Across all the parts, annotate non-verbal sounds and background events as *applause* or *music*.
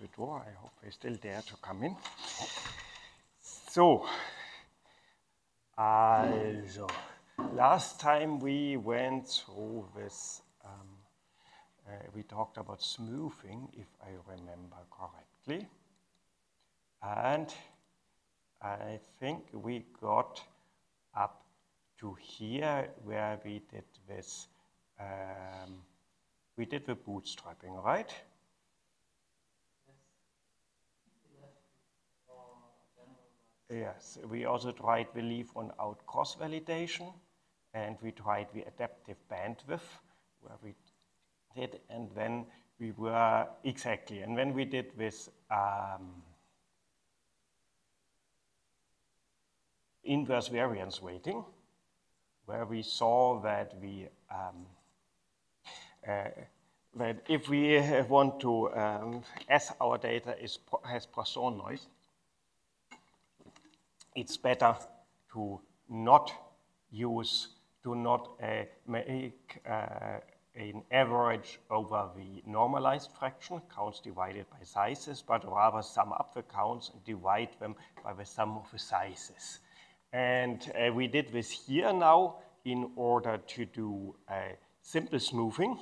the door. I hope they still dare to come in. So, also, last time we went through this, um, uh, we talked about smoothing, if I remember correctly. And I think we got up to here where we did this, um, we did the bootstrapping, right? Yes, we also tried the leave one out cross validation and we tried the adaptive bandwidth where we did and then we were exactly and when we did this um, inverse variance weighting where we saw that we um, uh, that if we want to, um, as our data is, has Poisson noise, it's better to not use, to not uh, make uh, an average over the normalized fraction, counts divided by sizes, but rather sum up the counts and divide them by the sum of the sizes. And uh, we did this here now in order to do a simple smoothing.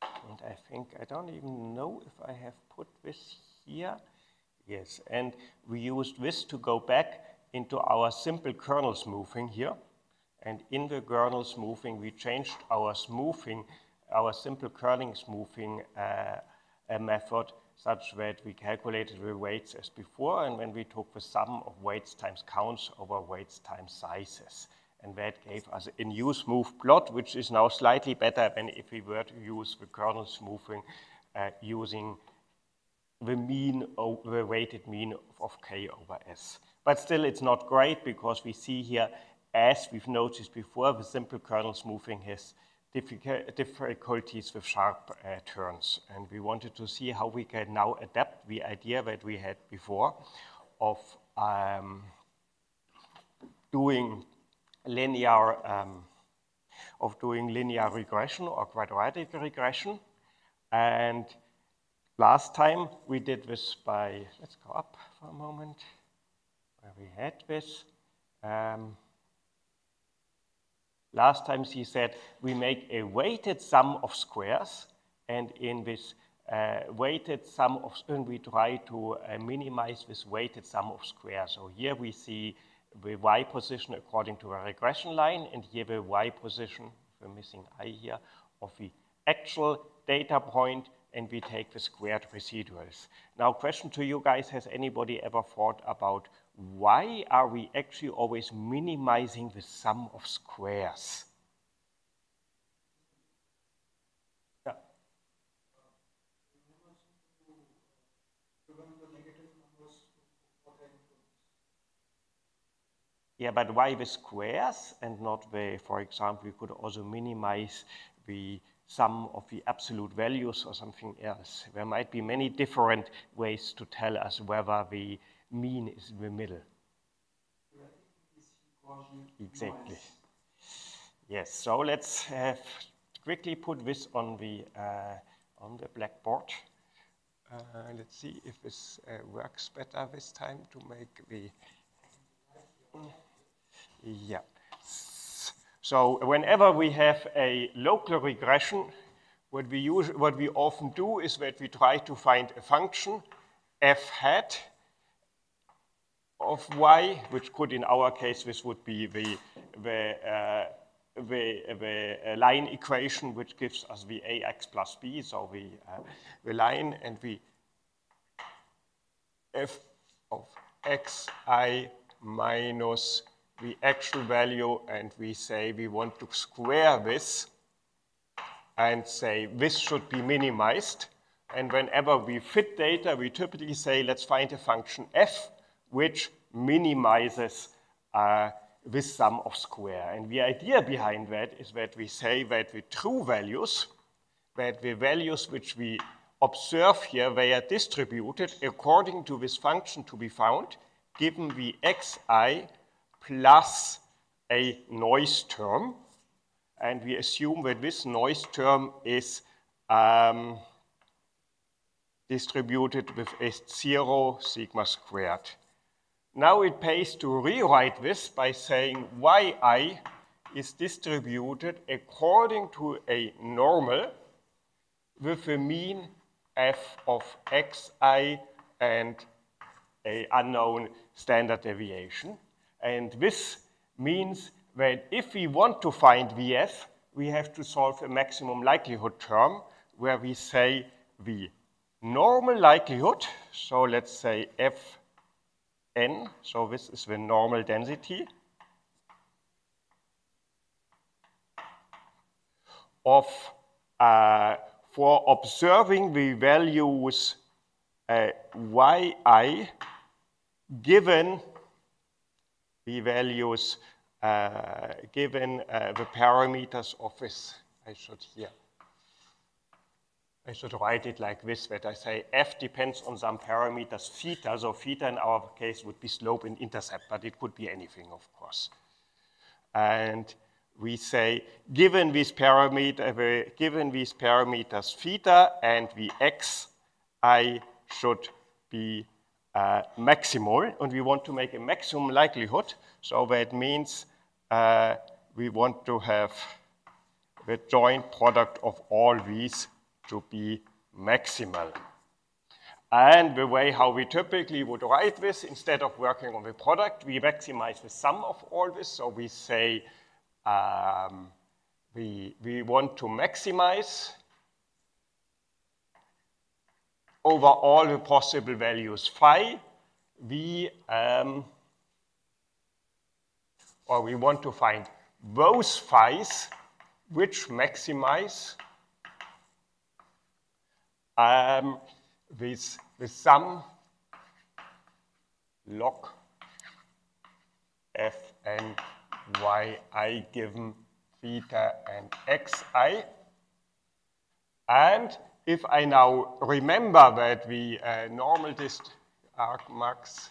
And I think, I don't even know if I have put this here. Yes, and we used this to go back into our simple kernel smoothing here. And in the kernel smoothing, we changed our smoothing, our simple kernel smoothing uh, method such that we calculated the weights as before, and when we took the sum of weights times counts over weights times sizes. And that gave us a new smooth plot, which is now slightly better than if we were to use the kernel smoothing uh, using the mean, the weighted mean of k over s. But still, it's not great because we see here, as we've noticed before, the simple kernel smoothing has difficulties with sharp uh, turns. And we wanted to see how we can now adapt the idea that we had before of um, doing linear um, of doing linear regression or quadratic regression. And last time we did this by, let's go up for a moment we had this. Um, last time she said we make a weighted sum of squares, and in this uh, weighted sum of, and we try to uh, minimize this weighted sum of squares. So here we see the y position according to a regression line, and here the y position, the missing i here, of the actual data point, and we take the squared residuals. Now, question to you guys, has anybody ever thought about why are we actually always minimizing the sum of squares? Yeah. Yeah, but why the squares and not the, for example, we could also minimize the sum of the absolute values or something else. There might be many different ways to tell us whether the mean is in the middle. Exactly. Yes, so let's uh, quickly put this on the, uh, on the blackboard. Uh, let's see if this uh, works better this time to make the... Yeah. So whenever we have a local regression, what we, use, what we often do is that we try to find a function f hat of y, which could in our case, this would be the, the, uh, the, the uh, line equation, which gives us the ax plus b, so the, uh, the line, and we f of xi minus the actual value, and we say we want to square this and say this should be minimized. And whenever we fit data, we typically say, let's find a function f which minimizes uh, this sum of square. And the idea behind that is that we say that the true values, that the values which we observe here, they are distributed according to this function to be found, given the xi plus a noise term. And we assume that this noise term is um, distributed with a zero sigma squared. Now it pays to rewrite this by saying yi is distributed according to a normal with a mean f of xi and a unknown standard deviation. And this means that if we want to find Vf, we have to solve a maximum likelihood term where we say the normal likelihood, so let's say Fn, so this is the normal density, of uh, for observing the values uh, yi given the values uh, given uh, the parameters of this. I should here. I should write it like this, that I say f depends on some parameters theta, so theta in our case would be slope and intercept, but it could be anything, of course. And we say, given these, parameter, given these parameters theta and the x, I should be uh, maximal, and we want to make a maximum likelihood, so that means uh, we want to have the joint product of all these to be maximal. And the way how we typically would write this, instead of working on the product, we maximize the sum of all this. So we say um, we, we want to maximize over all the possible values phi, we, um, or we want to find those phi's which maximize um, with sum log y i given theta and xi. And if I now remember that the uh, normal dist arc max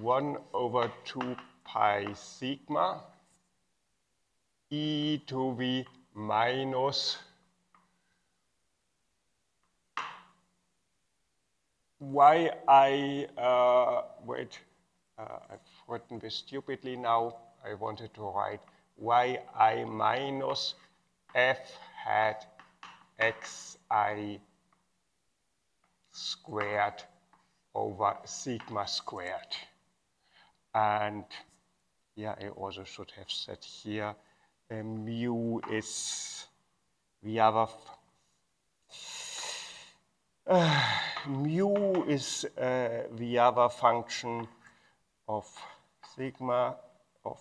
1 over 2 pi sigma e to the minus why I, uh, wait, uh, I've written this stupidly now. I wanted to write y i minus f hat xi squared over sigma squared. And yeah, I also should have said here, uh, mu is the other *sighs* uh, mu is uh, the other function of sigma of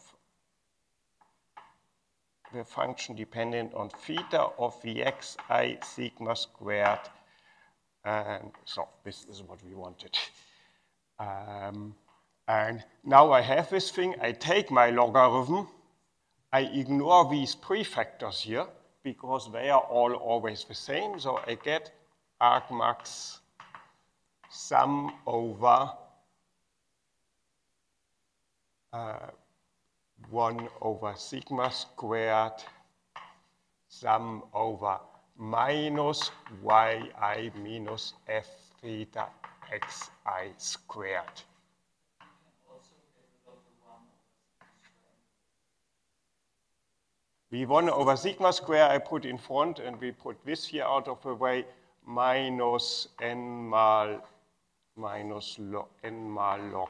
the function dependent on theta of vxi sigma squared. And so this is what we wanted. Um, and now I have this thing. I take my logarithm. I ignore these prefactors here because they are all always the same. So I get argmax sum over uh, 1 over sigma squared sum over minus yi minus f theta xi squared. We 1 over sigma square I put in front and we put this here out of the way minus n mal minus log, n mal log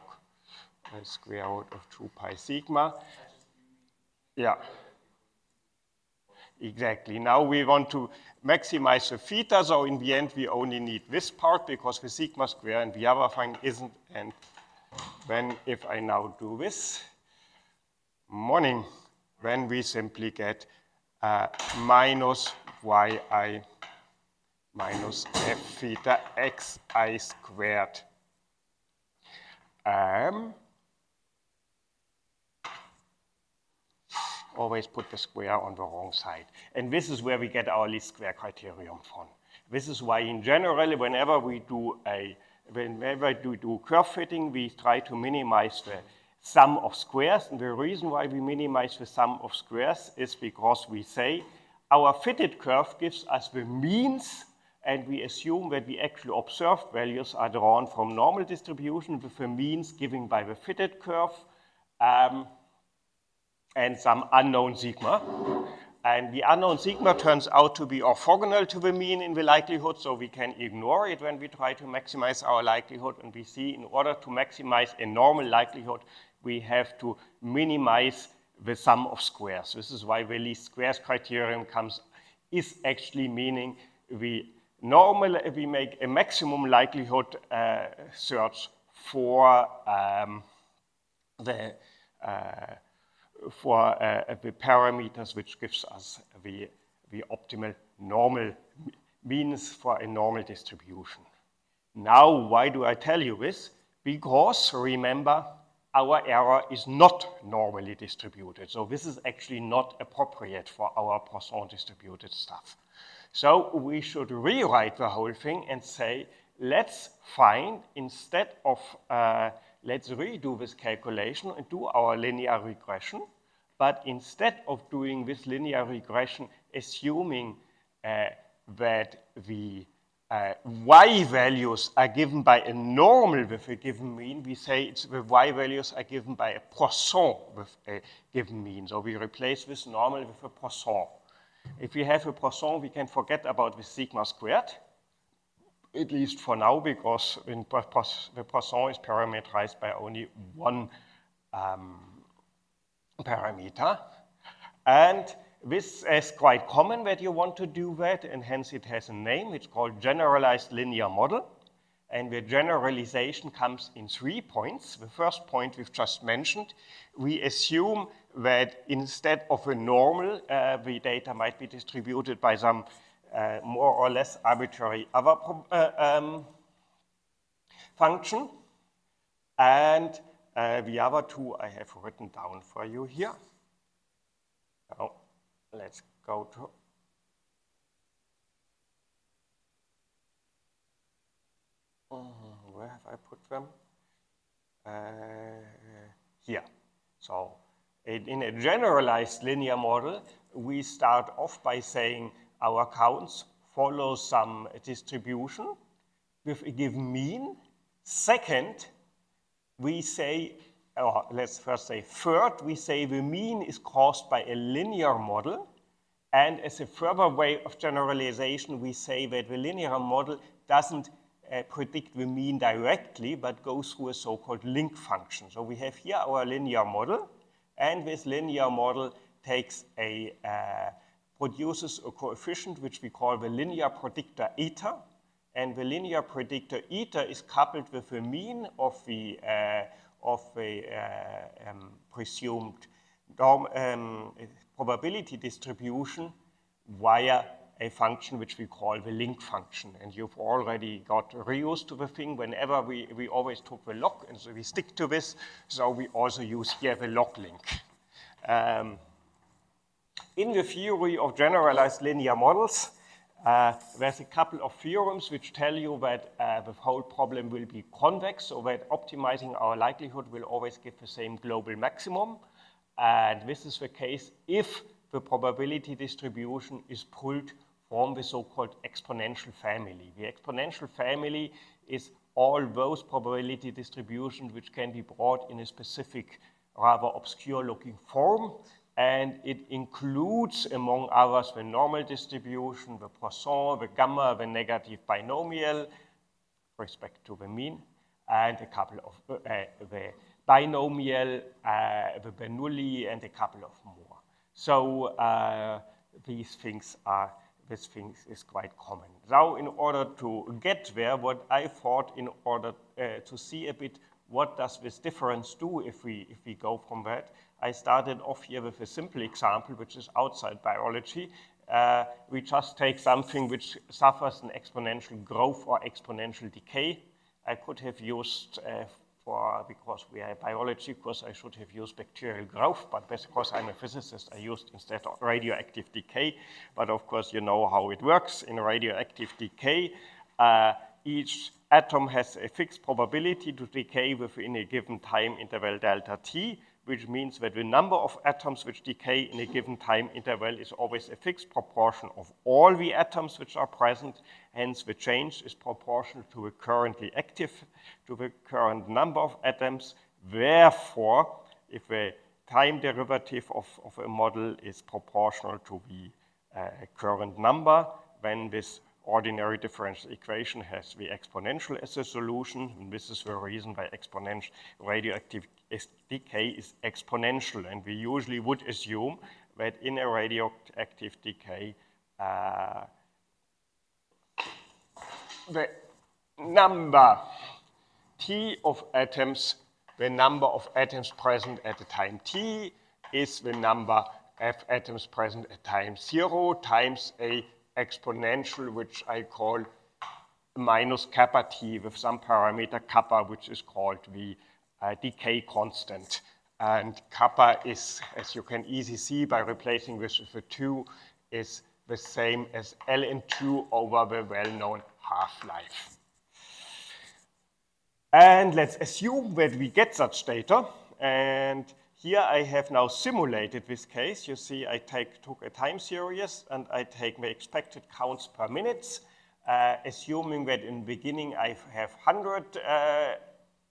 square root of 2 pi sigma. Yeah. Exactly. Now we want to maximize the theta, so in the end we only need this part because the sigma square and the other thing isn't. And then if I now do this, morning, then we simply get uh, minus yi minus f theta xi squared. Um, always put the square on the wrong side. And this is where we get our least square criterion from. This is why in general, whenever we do a whenever we do curve fitting, we try to minimize the sum of squares. And the reason why we minimize the sum of squares is because we say our fitted curve gives us the means and we assume that the actual observed values are drawn from normal distribution with the means given by the fitted curve um, and some unknown sigma. And the unknown sigma turns out to be orthogonal to the mean in the likelihood, so we can ignore it when we try to maximize our likelihood. And we see in order to maximize a normal likelihood, we have to minimize the sum of squares. This is why the least squares criterion comes, is actually meaning we normally we make a maximum likelihood uh, search for um, the uh, for uh, the parameters which gives us the, the optimal normal means for a normal distribution. Now, why do I tell you this? Because remember, our error is not normally distributed. So this is actually not appropriate for our Poisson distributed stuff. So we should rewrite the whole thing and say, let's find, instead of, uh, let's redo this calculation and do our linear regression, but instead of doing this linear regression, assuming uh, that the uh, y values are given by a normal with a given mean, we say it's the y values are given by a Poisson with a given mean. So we replace this normal with a Poisson. If we have a Poisson, we can forget about the sigma squared, at least for now, because the Poisson is parameterized by only one um, parameter. And this is quite common that you want to do that, and hence it has a name. It's called generalized linear model. And the generalization comes in three points. The first point we've just mentioned, we assume that instead of a normal, uh, the data might be distributed by some uh, more or less arbitrary other uh, um, function. And uh, the other two I have written down for you here. Now, let's go to where have I put them? Uh, here. So in a generalized linear model, we start off by saying our counts follow some distribution with a given mean. Second, we say, or let's first say third, we say the mean is caused by a linear model. And as a further way of generalization, we say that the linear model doesn't uh, predict the mean directly, but goes through a so-called link function. So we have here our linear model, and this linear model takes a, uh, produces a coefficient which we call the linear predictor eta. And the linear predictor eta is coupled with the mean of the, uh, of the uh, um, presumed um, probability distribution via a function which we call the link function. And you've already got reused to the thing. Whenever we, we always took the log, and so we stick to this. So we also use here the log link. Um, in the theory of generalized linear models, uh, there's a couple of theorems which tell you that uh, the whole problem will be convex, so that optimizing our likelihood will always give the same global maximum. And this is the case if the probability distribution is pulled from the so-called exponential family. The exponential family is all those probability distributions which can be brought in a specific, rather obscure-looking form, and it includes, among others, the normal distribution, the Poisson, the gamma, the negative binomial, respect to the mean, and a couple of uh, the binomial, uh, the Bernoulli, and a couple of more. So uh, these things are this thing is quite common. Now, in order to get there, what I thought in order uh, to see a bit what does this difference do if we, if we go from that, I started off here with a simple example, which is outside biology. Uh, we just take something which suffers an exponential growth or exponential decay. I could have used uh, for, because we are a biology course, I should have used bacterial growth, but because I'm a physicist, I used instead of radioactive decay. But of course, you know how it works in radioactive decay. Uh, each atom has a fixed probability to decay within a given time interval delta t. which means that the number of atoms which decay in a given time interval is always a fixed proportion of all the atoms which are present. Hence, the change is proportional to the currently active, to the current number of atoms. Therefore, if the time derivative of, of a model is proportional to the uh, current number, then this ordinary differential equation has the exponential as a solution. And this is the reason why exponential radioactive decay is exponential. And we usually would assume that in a radioactive decay, uh, the number T of atoms, the number of atoms present at the time T is the number F atoms present at time zero times a exponential, which I call minus kappa t with some parameter kappa, which is called the uh, decay constant. And kappa is, as you can easily see by replacing this with a 2, is the same as ln2 over the well-known half-life. And let's assume that we get such data. And here I have now simulated this case. You see I take, took a time series and I take the expected counts per minute, uh, assuming that in beginning I have 100 uh,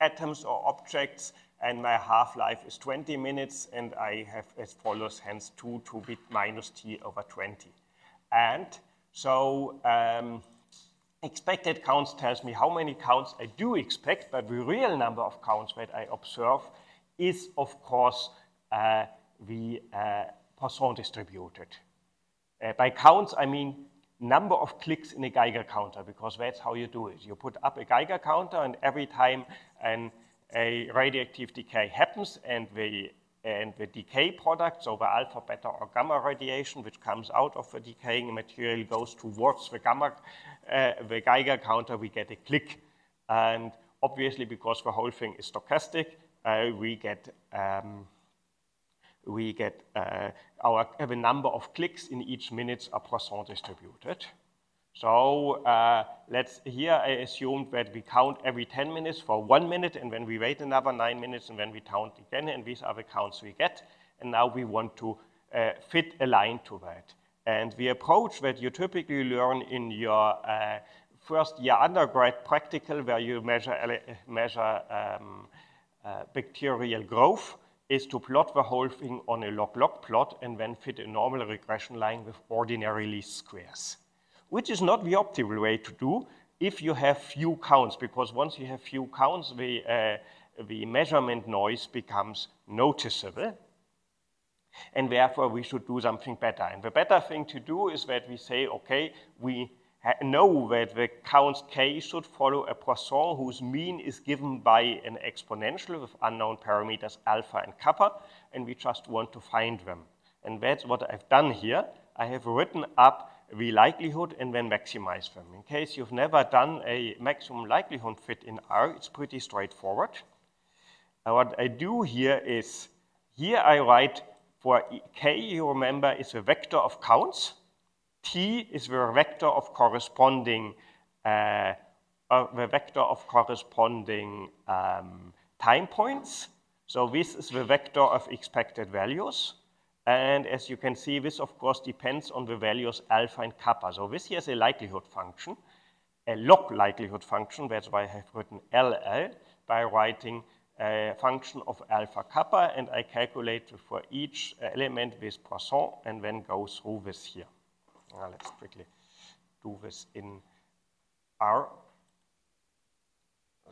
atoms or objects and my half-life is 20 minutes and I have as follows hence 2 to bit minus t over 20. And so um, expected counts tells me how many counts I do expect, but the real number of counts that I observe is, of course, uh, the uh, Poisson distributed. Uh, by counts, I mean number of clicks in a Geiger counter, because that's how you do it. You put up a Geiger counter, and every time an, a radioactive decay happens, and the, and the decay product, so the alpha, beta, or gamma radiation, which comes out of the decaying material, goes towards the gamma, uh, the Geiger counter, we get a click. And obviously, because the whole thing is stochastic, uh, we get um, we get uh, our have a number of clicks in each minute are Poisson distributed. So uh, let's here I assumed that we count every 10 minutes for one minute, and then we wait another nine minutes, and then we count again, and these are the counts we get. And now we want to uh, fit a line to that. And the approach that you typically learn in your uh, first year undergrad practical, where you measure measure um, uh, bacterial growth is to plot the whole thing on a log-log plot and then fit a normal regression line with ordinary least squares, which is not the optimal way to do if you have few counts, because once you have few counts, the, uh, the measurement noise becomes noticeable. And therefore, we should do something better. And the better thing to do is that we say, okay, we know that the counts k should follow a Poisson whose mean is given by an exponential with unknown parameters alpha and kappa, and we just want to find them. And that's what I've done here. I have written up the likelihood and then maximize them. In case you've never done a maximum likelihood fit in R, it's pretty straightforward. What I do here is, here I write for k, you remember, is a vector of counts. T is the vector of corresponding uh, uh, the vector of corresponding um, time points. So this is the vector of expected values. And as you can see, this of course depends on the values alpha and kappa. So this here is a likelihood function, a log likelihood function. That's why I have written LL by writing a function of alpha kappa, and I calculate for each element with Poisson and then go through this here. Uh, let's quickly do this in R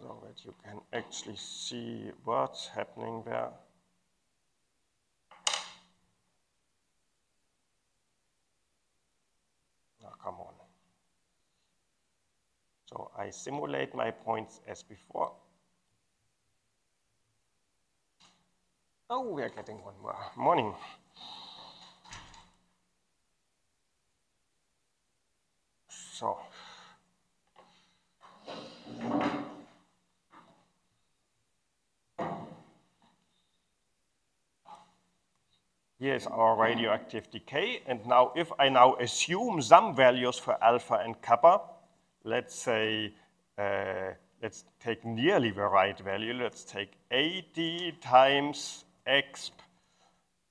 so that you can actually see what's happening there. Now, come on. So I simulate my points as before. Oh, we are getting one more. Morning. So, here's our radioactive decay. And now if I now assume some values for alpha and kappa, let's say, uh, let's take nearly the right value. Let's take 80 times exp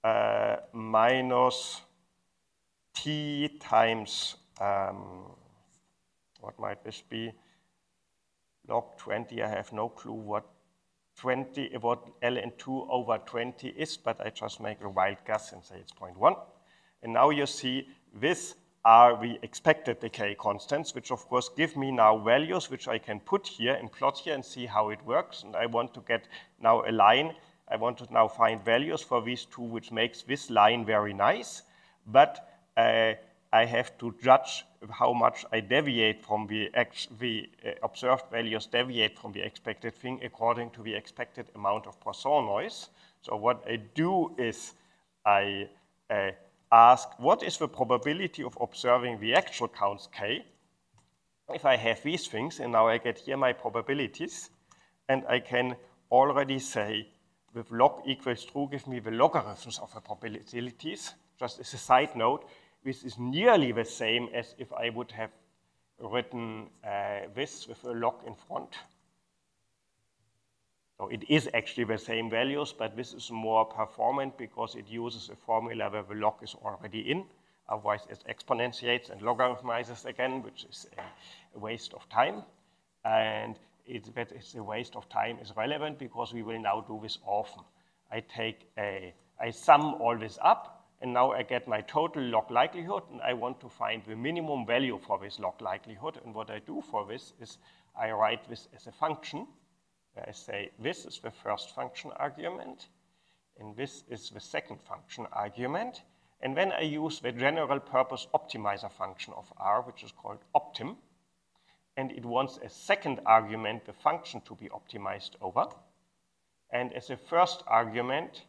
uh, minus t times, um, what might this be? Log 20, I have no clue what 20, what ln2 over 20 is, but I just make a wild guess and say it's 0.1. And now you see this are the expected decay constants, which of course give me now values which I can put here and plot here and see how it works. And I want to get now a line. I want to now find values for these two, which makes this line very nice. But uh, I have to judge how much I deviate from the, the uh, observed values deviate from the expected thing according to the expected amount of Poisson noise. So what I do is I uh, ask what is the probability of observing the actual counts k if I have these things, and now I get here my probabilities, and I can already say with log equals true, give me the logarithms of the probabilities. Just as a side note, this is nearly the same as if I would have written uh, this with a log in front. So it is actually the same values, but this is more performant because it uses a formula where the log is already in. Otherwise, it exponentiates and logarithmizes again, which is a waste of time. And it, that is a waste of time is relevant because we will now do this often. I take a, I sum all this up, and now I get my total log likelihood, and I want to find the minimum value for this log likelihood. And what I do for this is I write this as a function, I say this is the first function argument, and this is the second function argument. And then I use the general purpose optimizer function of R, which is called optim. And it wants a second argument, the function to be optimized over. And as a first argument,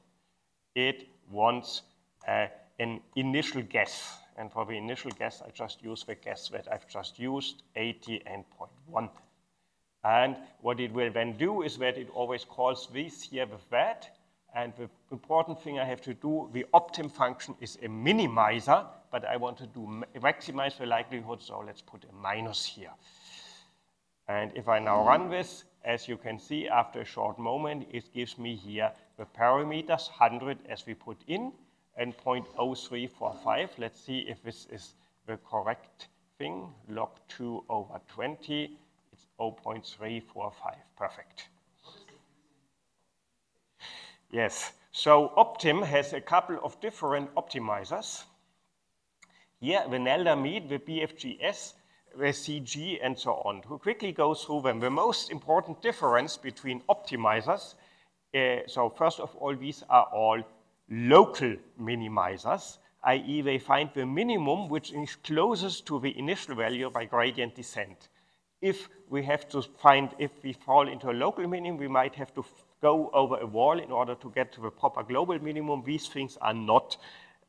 it wants uh, an initial guess. And for the initial guess, I just use the guess that I've just used, 80 and 0.1. And what it will then do is that it always calls this here with that. And the important thing I have to do, the optim function is a minimizer, but I want to do maximize the likelihood, so let's put a minus here. And if I now run this, as you can see, after a short moment, it gives me here the parameters, 100 as we put in, and 0.0345. Let's see if this is the correct thing, log 2 over 20. it's 0.345. Perfect. Yes, so Optim has a couple of different optimizers. Here, the Nelder Mead, the BFGS, the CG, and so on. To quickly go through them, the most important difference between optimizers, uh, so first of all, these are all local minimizers, i.e. they find the minimum which is closest to the initial value by gradient descent if we have to find, if we fall into a local minimum, we might have to go over a wall in order to get to the proper global minimum. These things are not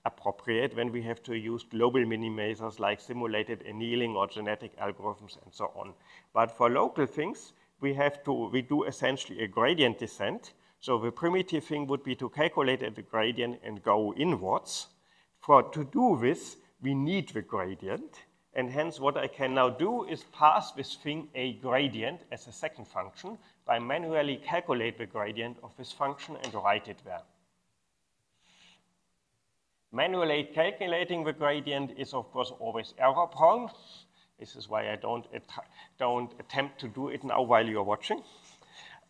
appropriate when we have to use global minimizers like simulated annealing or genetic algorithms and so on. But for local things, we have to, we do essentially a gradient descent. So the primitive thing would be to calculate the gradient and go inwards. For to do this, we need the gradient. And hence what I can now do is pass this thing a gradient as a second function by manually calculate the gradient of this function and write it there. Manually calculating the gradient is of course always error prone. This is why I don't, at don't attempt to do it now while you're watching.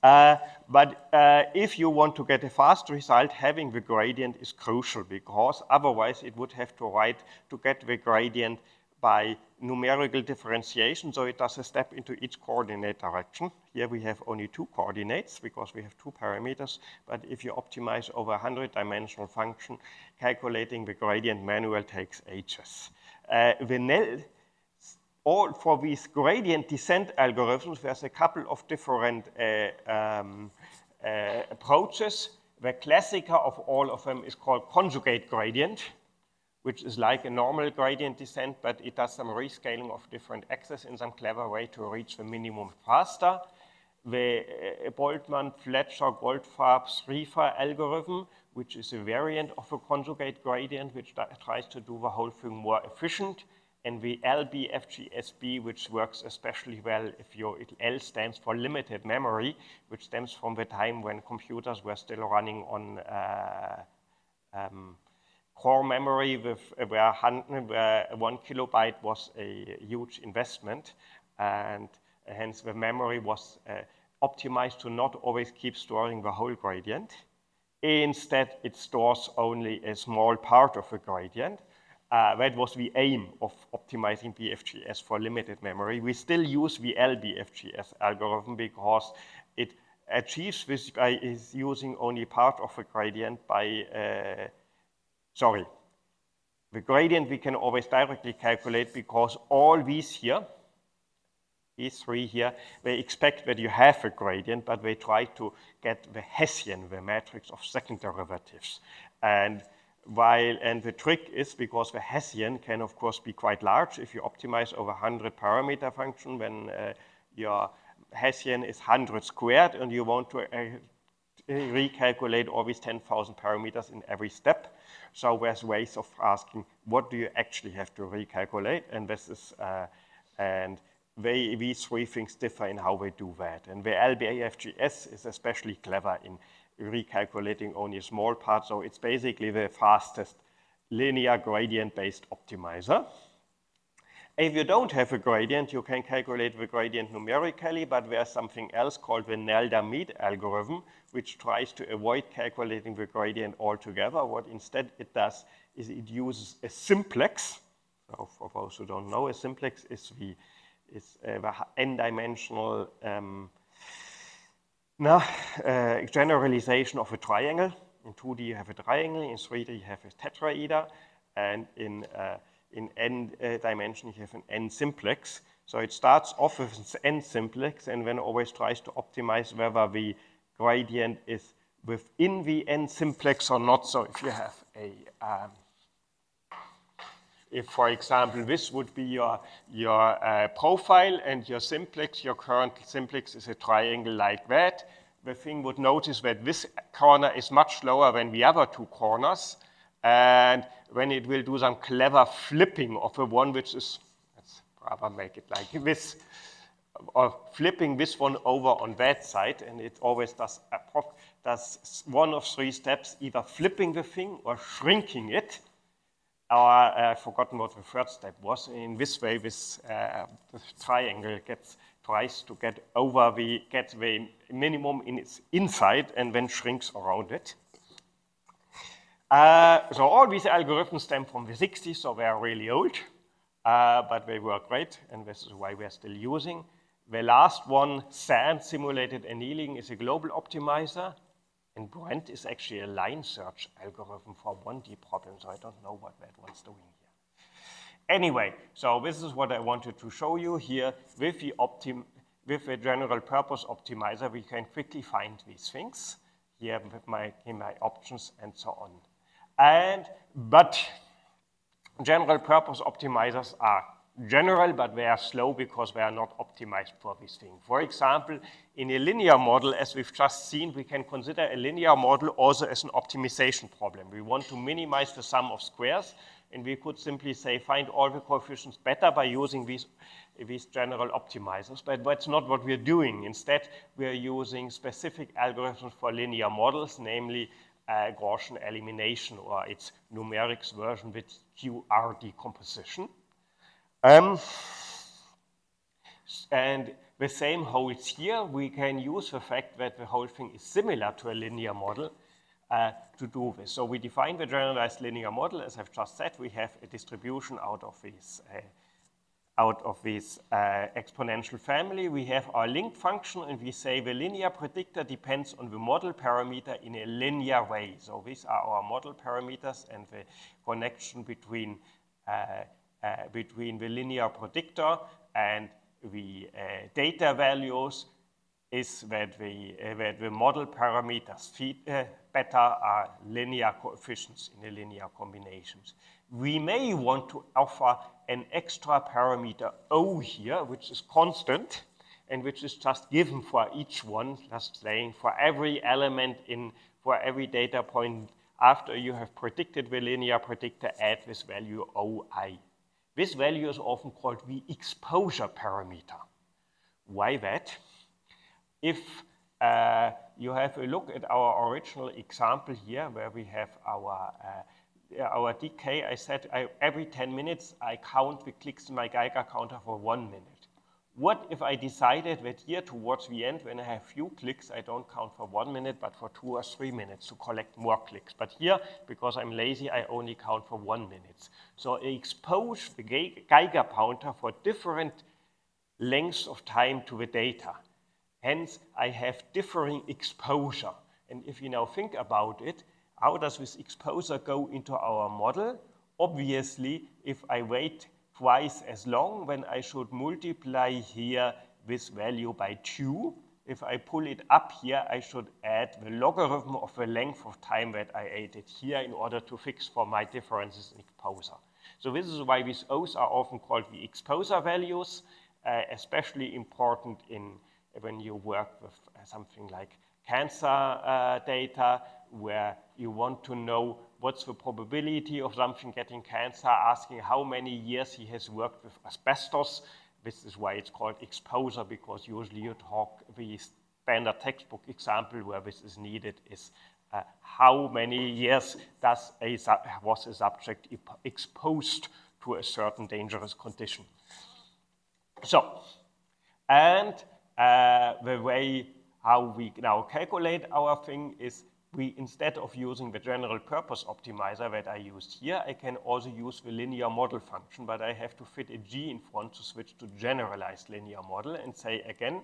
Uh, but uh, if you want to get a fast result, having the gradient is crucial because otherwise it would have to write to get the gradient by numerical differentiation, so it does a step into each coordinate direction. Here we have only two coordinates because we have two parameters, but if you optimize over a 100-dimensional function, calculating the gradient manual takes ages. Uh, all for these gradient descent algorithms, there's a couple of different uh, um, uh, approaches. The classicer of all of them is called conjugate gradient which is like a normal gradient descent, but it does some rescaling of different axes in some clever way to reach the minimum faster. The uh, Boltzmann, Fletcher, Goldfarb, Srifa algorithm, which is a variant of a conjugate gradient, which tries to do the whole thing more efficient. and the LBFGSB, which works especially well if your L stands for limited memory, which stems from the time when computers were still running on uh, um, core memory with where, where one kilobyte was a huge investment, and hence the memory was uh, optimized to not always keep storing the whole gradient. Instead, it stores only a small part of the gradient. Uh, that was the aim of optimizing BFGS for limited memory. We still use the LBFGS algorithm because it achieves this by using only part of the gradient by, uh, sorry, the gradient we can always directly calculate because all these here, these three here, they expect that you have a gradient, but they try to get the Hessian, the matrix of second derivatives. And while, and the trick is because the Hessian can of course be quite large. If you optimize over 100 parameter function, when uh, your Hessian is 100 squared and you want to uh, recalculate all these 10,000 parameters in every step. So there's ways of asking, what do you actually have to recalculate? And this is, uh, and they, these three things differ in how they do that. And the LBFGS is especially clever in recalculating only a small part. So it's basically the fastest linear gradient-based optimizer. If you don't have a gradient, you can calculate the gradient numerically, but there's something else called the Nelder-Mead algorithm, which tries to avoid calculating the gradient altogether. What instead it does is it uses a simplex. So for those who don't know, a simplex is the is uh, the n-dimensional um, uh, generalization of a triangle. In 2D you have a triangle, in 3D you have a tetraeder, and in, uh, in n uh, dimension you have an n simplex. So it starts off with an n simplex and then always tries to optimize whether the gradient is within the n simplex or not. So if you have a um, if, for example, this would be your, your uh, profile and your simplex, your current simplex is a triangle like that, the thing would notice that this corner is much lower than the other two corners. And when it will do some clever flipping of the one which is, let's rather make it like this, or flipping this one over on that side, and it always does, does one of three steps, either flipping the thing or shrinking it or uh, I've forgotten what the third step was. In this way, this uh, triangle gets tries to get over the get the minimum in its inside and then shrinks around it. Uh, so all these algorithms stem from the 60s, so they are really old, uh, but they work great, and this is why we're still using. The last one, SANN, Simulated Annealing, is a global optimizer. And Brent is actually a line search algorithm for 1D problems, so I don't know what that one's doing here. Anyway, so this is what I wanted to show you here. With the, optim with the general purpose optimizer, we can quickly find these things here with my, in my options and so on. And, but general purpose optimizers are general, but they are slow because they are not optimized for this thing. For example, in a linear model, as we've just seen, we can consider a linear model also as an optimization problem. We want to minimize the sum of squares, and we could simply say find all the coefficients better by using these, these general optimizers, but that's not what we're doing. Instead, we're using specific algorithms for linear models, namely uh, Gaussian elimination, or its numerics version with QR decomposition. Um, and the same holds here. We can use the fact that the whole thing is similar to a linear model uh, to do this. So we define the generalized linear model. As I've just said, we have a distribution out of this, uh, out of this uh, exponential family. We have our link function, and we say the linear predictor depends on the model parameter in a linear way. So these are our model parameters and the connection between uh, between the linear predictor and the uh, data values is that the, uh, that the model parameters feed, beta are linear coefficients in the linear combinations. We may want to offer an extra parameter O here, which is constant, and which is just given for each one, just saying for every element in, for every data point after you have predicted the linear predictor, add this value OI. This value is often called the exposure parameter. Why that? If uh, you have a look at our original example here where we have our, uh, our decay, I said I, every 10 minutes I count the clicks in my Geiger counter for one minute. What if I decided that here towards the end, when I have few clicks, I don't count for one minute, but for two or three minutes to collect more clicks. But here, because I'm lazy, I only count for one minute. So I expose the Geiger counter for different lengths of time to the data. Hence, I have differing exposure. And if you now think about it, how does this exposure go into our model? Obviously, if I wait twice as long, when I should multiply here this value by 2. If I pull it up here, I should add the logarithm of the length of time that I added here in order to fix for my differences in exposure. So this is why these O's are often called the exposure values, uh, especially important in when you work with something like cancer uh, data, where you want to know what's the probability of something getting cancer, asking how many years he has worked with asbestos. This is why it's called exposure, because usually you talk, the standard textbook example where this is needed is uh, how many years does a, was a subject exposed to a certain dangerous condition. So, and uh, the way how we now calculate our thing is we, instead of using the general purpose optimizer that I used here, I can also use the linear model function, but I have to fit a g in front to switch to generalized linear model and say again,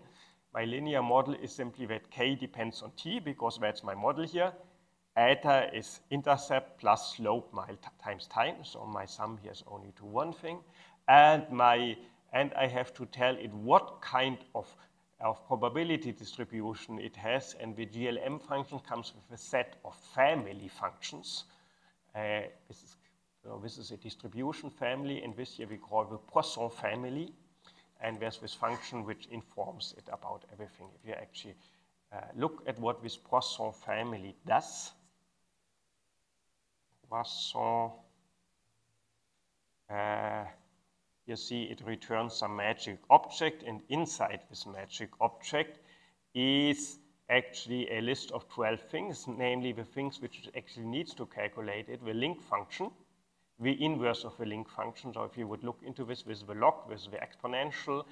my linear model is simply that k depends on t because that's my model here. Eta is intercept plus slope times time, so my sum here is only to one thing. And, my, and I have to tell it what kind of of probability distribution it has, and the GLM function comes with a set of family functions. Uh, this, is, so this is a distribution family, and this here we call the Poisson family, and there's this function which informs it about everything. If you actually uh, look at what this Poisson family does, Poisson uh, you see it returns some magic object, and inside this magic object is actually a list of 12 things, namely the things which actually needs to calculate it, the link function, the inverse of the link function. So if you would look into this with the log, with the exponential,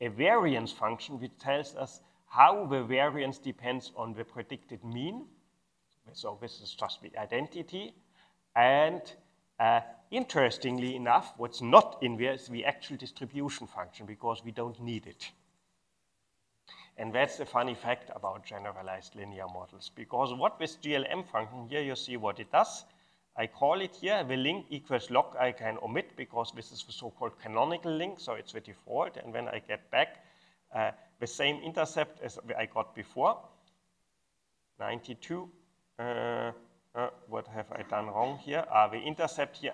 a variance function which tells us how the variance depends on the predicted mean. So this is just the identity. And uh, interestingly enough, what's not in there is the actual distribution function because we don't need it. And that's a funny fact about generalized linear models because what this GLM function, here you see what it does. I call it here, the link equals log I can omit because this is the so-called canonical link, so it's the default. And when I get back uh, the same intercept as I got before, 92, uh, uh, what have I done wrong here? Uh, the intercept here,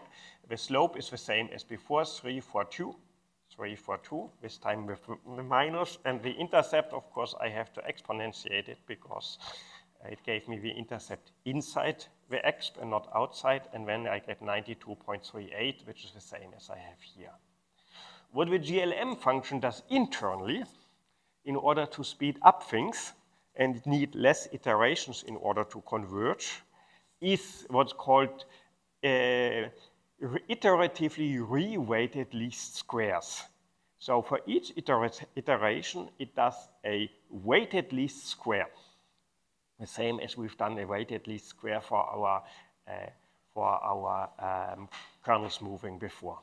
the slope is the same as before, 3, 4, 2. 3, 4, 2, this time with the minus. And the intercept, of course, I have to exponentiate it because it gave me the intercept inside the exp and not outside. And then I get 92.38, which is the same as I have here. What the GLM function does internally, in order to speed up things and need less iterations in order to converge, is what's called uh, iteratively reweighted least squares. So for each iteration, it does a weighted least square, the same as we've done a weighted least square for our, uh, for our um, kernel before.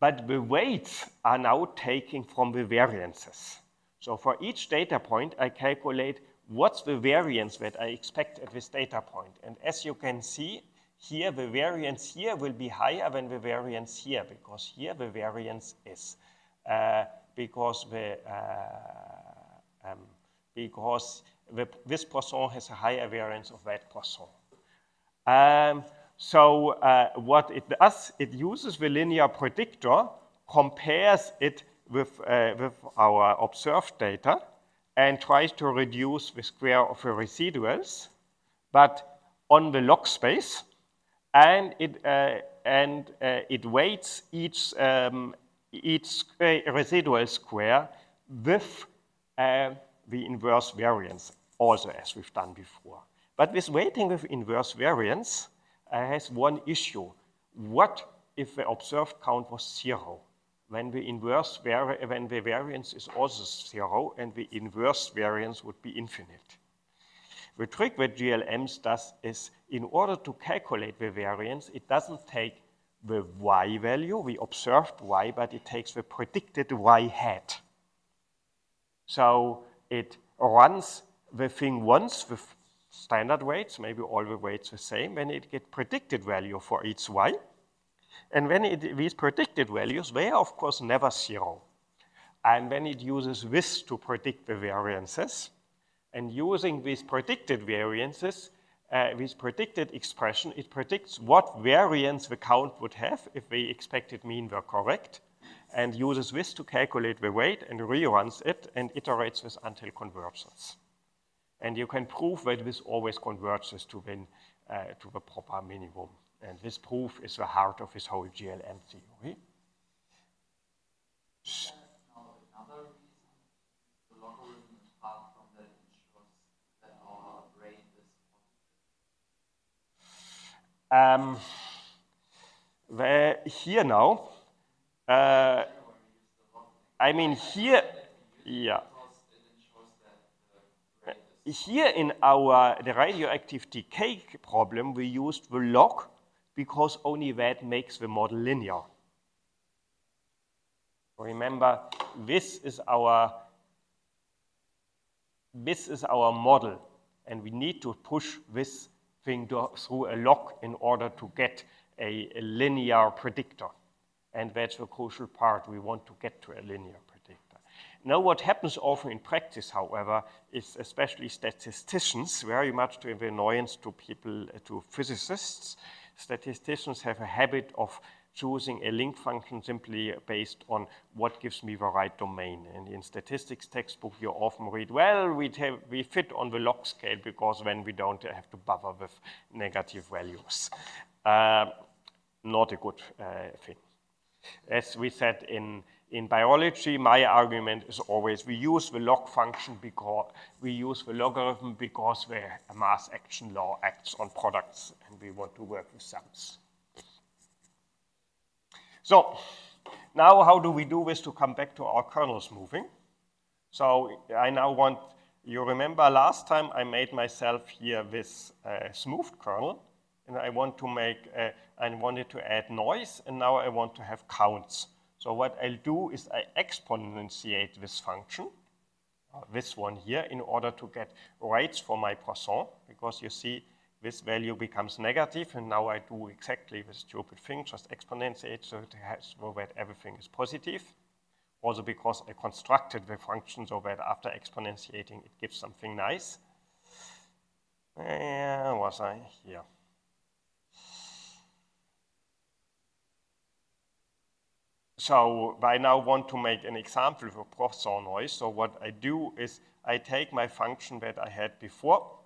But the weights are now taken from the variances. So for each data point, I calculate what's the variance that I expect at this data point. And as you can see, here the variance here will be higher than the variance here, because here the variance is, uh, because the, uh, um, because the, this Poisson has a higher variance of that Poisson. Um, so uh, what it does, it uses the linear predictor, compares it with, uh, with our observed data, and tries to reduce the square of the residuals, but on the log space, and it, uh, and uh, it weights each, um, each residual square with uh, the inverse variance, also as we've done before. But this weighting with inverse variance uh, has one issue. What if the observed count was zero? When the inverse when the variance is also zero and the inverse variance would be infinite. The trick that GLMs does is in order to calculate the variance, it doesn't take the y value, the observed y, but it takes the predicted y hat. So it runs the thing once with standard weights, maybe all the weights the same, when it gets predicted value for each y. And when it, these predicted values, they are of course never zero. And when it uses this to predict the variances, and using these predicted variances, uh, this predicted expression, it predicts what variance the count would have if the expected mean were correct, and uses this to calculate the weight and reruns it and iterates this until convergence. And you can prove that this always converges to, win, uh, to the proper minimum. And this proof is the heart of this whole GLM theory. Um, here now, uh, I mean here, yeah. Here in our the radioactive decay problem, we used the log because only that makes the model linear. Remember, this is our this is our model, and we need to push this thing to, through a log in order to get a, a linear predictor. And that's the crucial part. We want to get to a linear predictor. Now, what happens often in practice, however, is especially statisticians, very much to the annoyance to people, to physicists, statisticians have a habit of choosing a link function simply based on what gives me the right domain. And in statistics textbook, you often read, well, we, we fit on the log scale because then we don't have to bother with negative values. Uh, not a good uh, thing. As we said in, in biology, my argument is always we use the log function because we use the logarithm because the mass action law acts on products and we want to work with sums. So now how do we do this to come back to our kernel smoothing? So I now want, you remember last time I made myself here this uh, smoothed kernel and I want to make, uh, I wanted to add noise, and now I want to have counts. So what I'll do is I exponentiate this function, uh, this one here, in order to get rates for my Poisson, because you see this value becomes negative, and now I do exactly the stupid thing, just exponentiate so, has, so that everything is positive. Also because I constructed the function so that after exponentiating it gives something nice. Where was I? Here. So I now want to make an example of Poisson noise. So what I do is I take my function that I had before,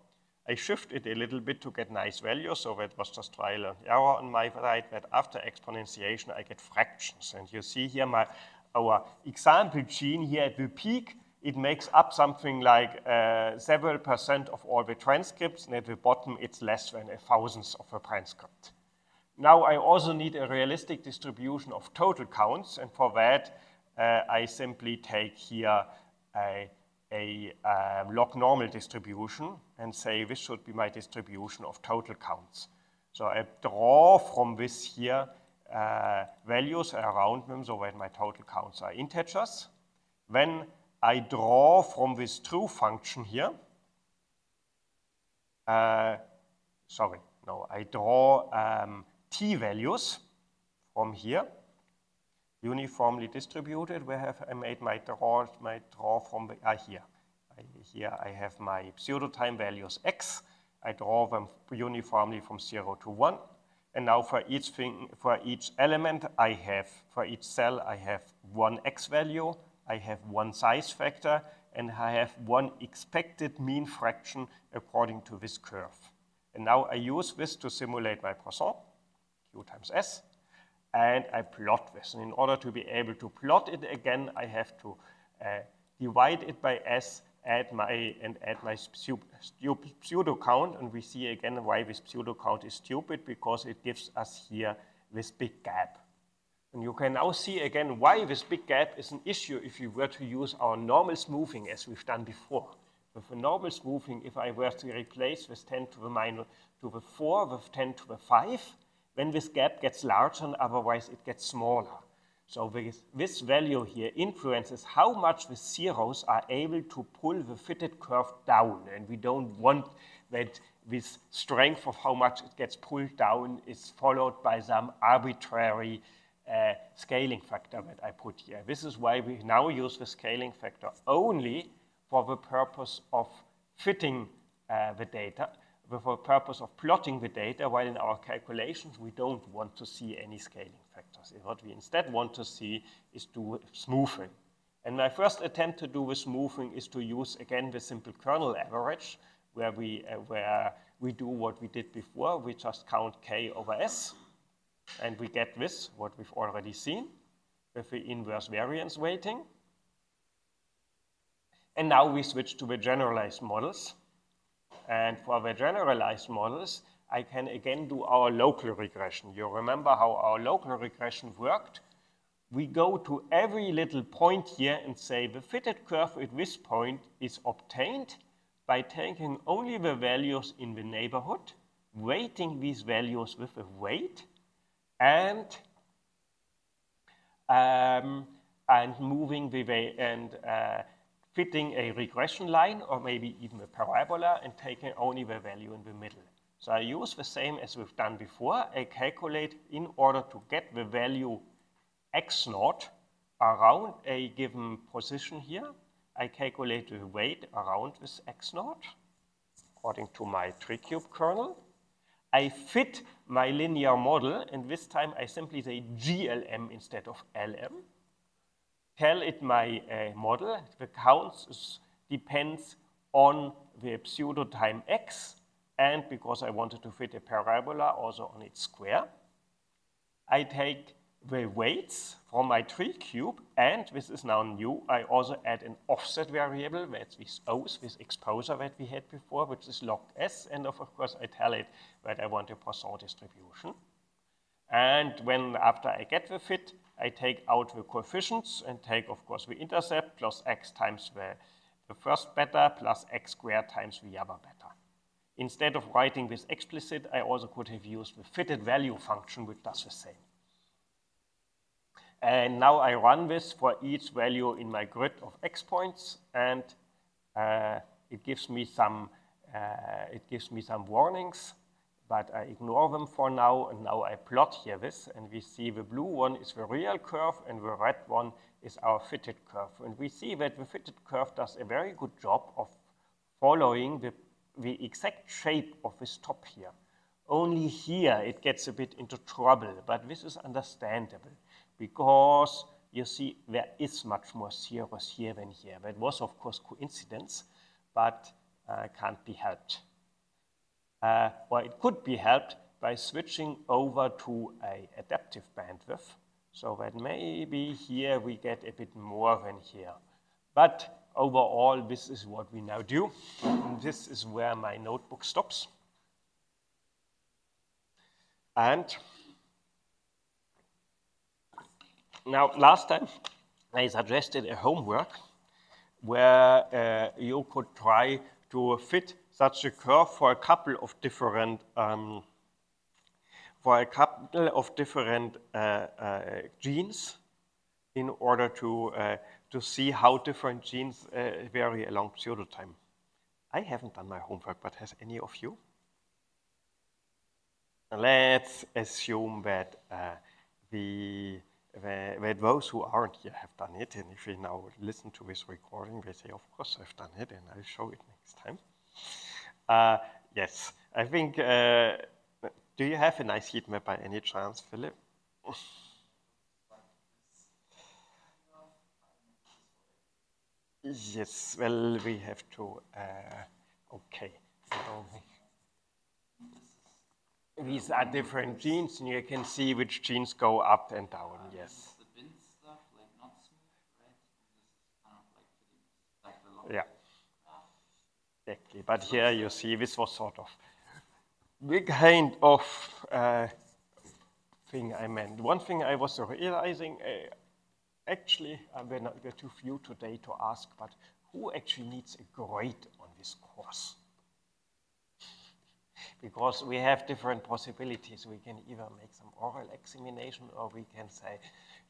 I shift it a little bit to get nice values, so that was just trial and error on my side, that after exponentiation I get fractions. And you see here my, our example gene here at the peak, it makes up something like uh, several percent of all the transcripts, and at the bottom it's less than a thousandth of a transcript. Now I also need a realistic distribution of total counts, and for that uh, I simply take here a, a um, log normal distribution and say this should be my distribution of total counts. So I draw from this here uh, values around them so that my total counts are integers. Then I draw from this true function here, uh, sorry, no, I draw um, t values from here, uniformly distributed. Where have I made my draw, my draw from the, ah, here. I, here I have my pseudo time values x. I draw them uniformly from 0 to 1. And now for each thing, for each element, I have, for each cell, I have one x value, I have one size factor, and I have one expected mean fraction according to this curve. And now I use this to simulate my Poisson q times s. and I plot this. And in order to be able to plot it again, I have to uh, divide it by s, add my and add my pseudo count, and we see again why this pseudo count is stupid because it gives us here this big gap. And you can now see again why this big gap is an issue if you were to use our normal smoothing as we've done before. With a normal smoothing, if I were to replace this 10 to the minus to the 4 with 10 to the 5, then this gap gets larger and otherwise it gets smaller. So this, this value here influences how much the zeros are able to pull the fitted curve down. And we don't want that this strength of how much it gets pulled down is followed by some arbitrary uh, scaling factor that I put here. This is why we now use the scaling factor only for the purpose of fitting uh, the data, for the purpose of plotting the data, while in our calculations we don't want to see any scaling factors. What we instead want to see is do smoothing. And my first attempt to do the smoothing is to use, again, the simple kernel average, where we, uh, where we do what we did before. We just count k over s, and we get this, what we've already seen, with the inverse variance weighting. And now we switch to the generalized models. And for the generalized models, I can again do our local regression. You remember how our local regression worked? We go to every little point here and say the fitted curve at this point is obtained by taking only the values in the neighborhood, weighting these values with a weight, and um, and moving the way and uh, fitting a regression line or maybe even a parabola and taking only the value in the middle. So I use the same as we've done before. I calculate in order to get the value x naught around a given position here. I calculate the weight around this x naught according to my tricube kernel. I fit my linear model, and this time I simply say GLM instead of LM. Tell it my uh, model. The counts depends on the pseudo time x, and because I wanted to fit a parabola also on its square. I take the weights from my tricube, and this is now new, I also add an offset variable, that's this O's, this exposure that we had before, which is log S, and of course I tell it that I want a Poisson distribution. And when, after I get the fit, I take out the coefficients and take, of course, the intercept plus x times the, the first beta plus x squared times the other beta. Instead of writing this explicit, I also could have used the fitted value function, which does the same. And now I run this for each value in my grid of x points, and uh, it gives me some uh, it gives me some warnings, but I ignore them for now. And now I plot here this, and we see the blue one is the real curve, and the red one is our fitted curve. And we see that the fitted curve does a very good job of following the, the exact shape of this top here. Only here it gets a bit into trouble, but this is understandable because you see there is much more zeros here than here. That was, of course, coincidence, but uh, can't be helped. Uh, or it could be helped by switching over to a adaptive bandwidth, so that maybe here we get a bit more than here. But overall, this is what we now do. And this is where my notebook stops. And Now, last time I suggested a homework where uh, you could try to fit such a curve for a couple of different um, for a couple of different uh, uh, genes in order to uh, to see how different genes uh, vary along pseudotime. I haven't done my homework, but has any of you? Let's assume that uh, the where, those who aren't here have done it, and if we now listen to this recording, they say, of course I've done it, and I'll show it next time. Uh, yes, I think, uh, do you have a nice heat map by any chance, Philip? yes, well, we have to, uh, okay. these are different genes, and you can see which genes go up and down, yes. Stuff, like smooth, right? And this is kind of like fitting, like the long. Yeah. Exactly. But here you see this was sort of the kind of uh, thing I meant. One thing I was realizing, uh, actually, uh, we're, not, we're too few today to ask, but who actually needs a grade on this course? Because we have different possibilities. We can either make some oral examination or we can say,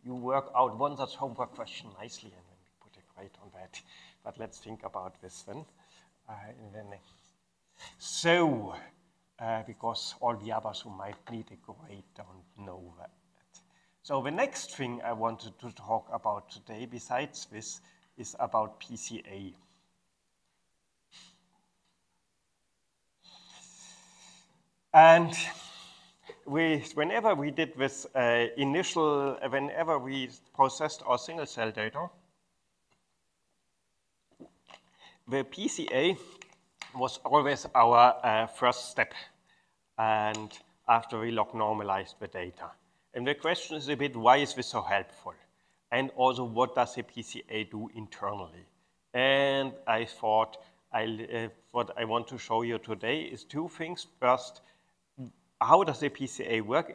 you work out one such homework question nicely and then we put a grade on that. But let's think about this then. Uh, in the next. So, uh, because all the others who might need a grade don't know that. So the next thing I wanted to talk about today, besides this, is about PCA. And we, whenever we did this uh, initial, whenever we processed our single cell data, the PCA was always our uh, first step, and after we log normalized the data. And the question is a bit, why is this so helpful? And also, what does the PCA do internally? And I thought I, uh, what I want to show you today is two things. First, how does the PCA work?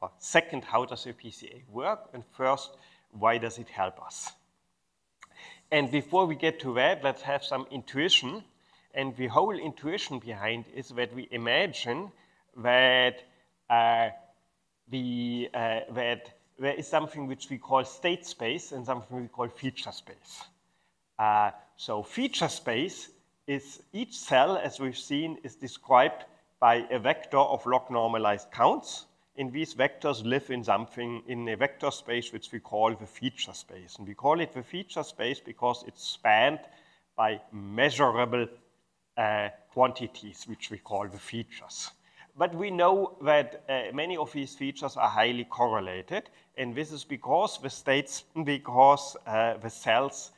Or second, how does the PCA work? And first, why does it help us? And before we get to that, let's have some intuition. And the whole intuition behind is that we imagine that uh, the, uh, that there is something which we call state space and something we call feature space. Uh, so feature space is each cell, as we've seen, is described by a vector of log normalized counts. And these vectors live in something, in a vector space which we call the feature space. And we call it the feature space because it's spanned by measurable uh, quantities, which we call the features. But we know that uh, many of these features are highly correlated, and this is because the states, because uh, the cells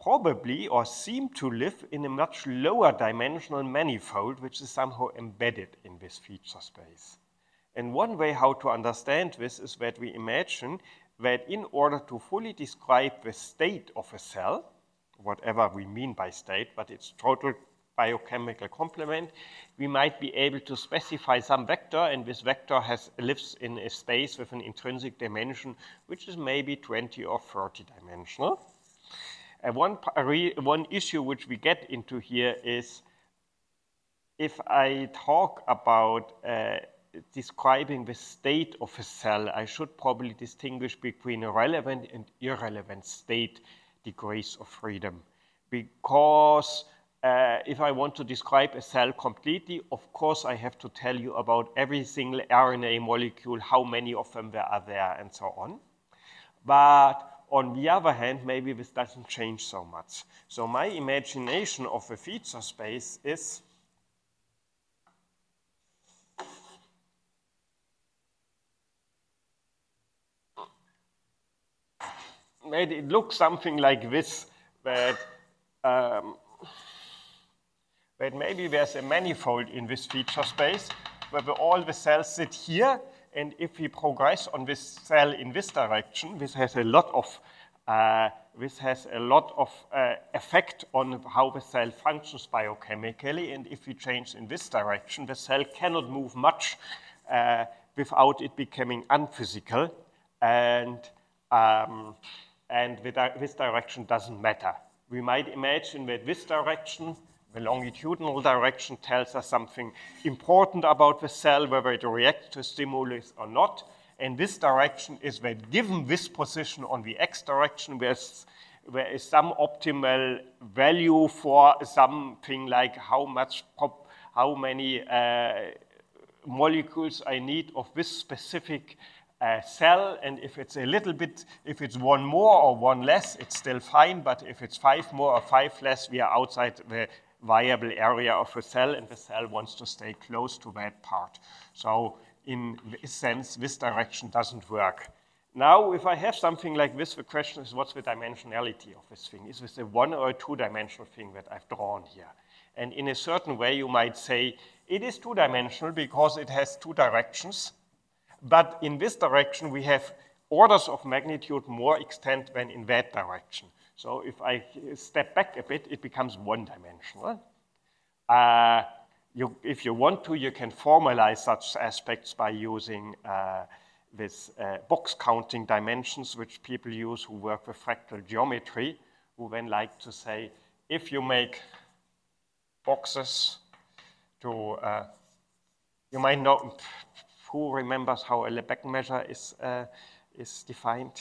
probably or seem to live in a much lower dimensional manifold, which is somehow embedded in this feature space. And one way how to understand this is that we imagine that in order to fully describe the state of a cell, whatever we mean by state, but its total biochemical complement, we might be able to specify some vector, and this vector has, lives in a space with an intrinsic dimension, which is maybe 20 or 30 dimensional. And one, one issue which we get into here is if I talk about uh, describing the state of a cell, I should probably distinguish between a relevant and irrelevant state degrees of freedom. Because uh, if I want to describe a cell completely, of course I have to tell you about every single RNA molecule, how many of them there are there, and so on. But on the other hand, maybe this doesn't change so much. So my imagination of a feature space is maybe it looks something like this, that, um, that maybe there's a manifold in this feature space where all the cells sit here, and if we progress on this cell in this direction, this has a lot of uh, this has a lot of uh, effect on how the cell functions biochemically, and if we change in this direction, the cell cannot move much uh, without it becoming unphysical, and um, and this direction doesn't matter. We might imagine that this direction, the longitudinal direction, tells us something important about the cell, whether it reacts to stimulus or not. And this direction is that given this position on the x direction, there's, there is some optimal value for something like how much, how many uh, molecules I need of this specific uh, cell, and if it's a little bit, if it's one more or one less, it's still fine, but if it's five more or five less, we are outside the viable area of the cell, and the cell wants to stay close to that part. So in this sense, this direction doesn't work. Now, if I have something like this, the question is what's the dimensionality of this thing? Is this a one or a two-dimensional thing that I've drawn here? And in a certain way, you might say it is two-dimensional because it has two directions. But in this direction, we have orders of magnitude more extent than in that direction. So if I step back a bit, it becomes one-dimensional. Uh, if you want to, you can formalize such aspects by using uh, this uh, box counting dimensions, which people use who work with fractal geometry, who then like to say, if you make boxes to, uh, you might know, who remembers how a Lebesgue measure is, uh, is defined?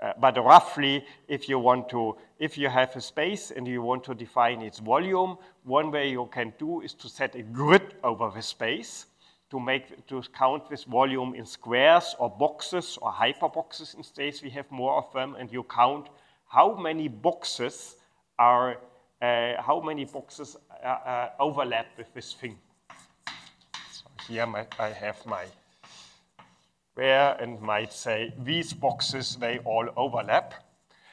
Uh, but roughly, if you want to, if you have a space and you want to define its volume, one way you can do is to set a grid over the space to make to count this volume in squares or boxes or hyperboxes in space. We have more of them, and you count how many boxes are uh, how many boxes uh, uh overlap with this thing. Here my, I have my where and might say these boxes, they all overlap.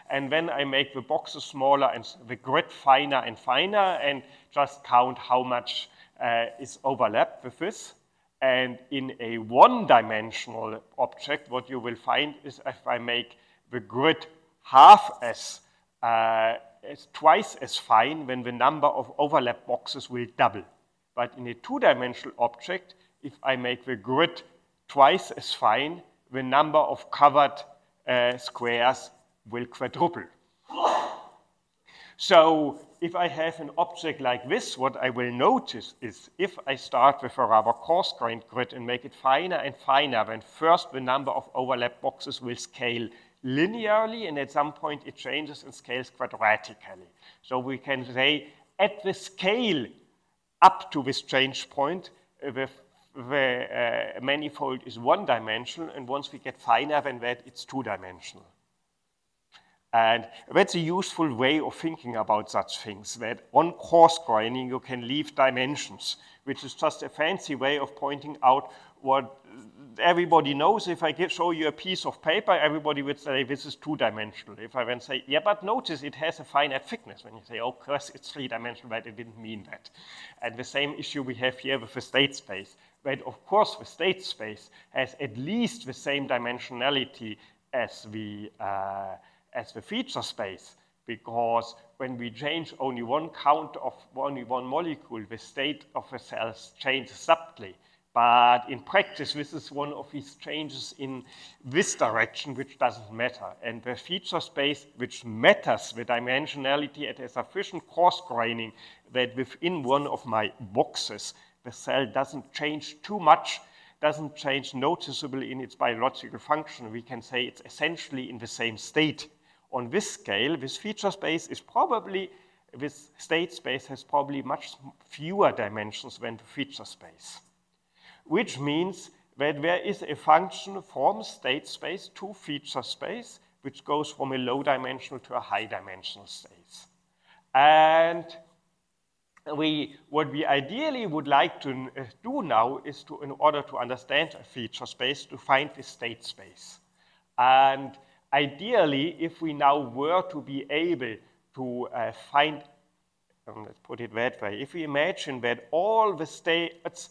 And then I make the boxes smaller and the grid finer and finer and just count how much uh, is overlapped with this. And in a one-dimensional object, what you will find is if I make the grid half as, uh, as twice as fine, then the number of overlap boxes will double. But in a two-dimensional object, if I make the grid twice as fine, the number of covered uh, squares will quadruple. So if I have an object like this, what I will notice is if I start with a rather coarse-grained grid and make it finer and finer, then first the number of overlap boxes will scale linearly, and at some point it changes and scales quadratically. So we can say at the scale up to this change point, uh, the the uh, manifold is one dimensional, and once we get finer than that, it's two dimensional. And that's a useful way of thinking about such things, that on coarse graining you can leave dimensions, which is just a fancy way of pointing out what everybody knows. If I give, show you a piece of paper, everybody would say this is two-dimensional. If I then say, yeah, but notice it has a finite thickness, when you say, oh, course, it's three-dimensional, but it didn't mean that. And the same issue we have here with the state space but of course the state space has at least the same dimensionality as the, uh, as the feature space because when we change only one count of only one molecule, the state of the cells changes subtly. But in practice, this is one of these changes in this direction, which doesn't matter. And the feature space, which matters, the dimensionality at a sufficient coarse graining that within one of my boxes, the cell doesn't change too much, doesn't change noticeably in its biological function. We can say it's essentially in the same state. On this scale, this feature space is probably, this state space has probably much fewer dimensions than the feature space, which means that there is a function from state space to feature space, which goes from a low dimensional to a high dimensional space. And we, what we ideally would like to uh, do now is to, in order to understand a feature space, to find the state space. And ideally, if we now were to be able to uh, find, um, let's put it that way, if we imagine that all the states,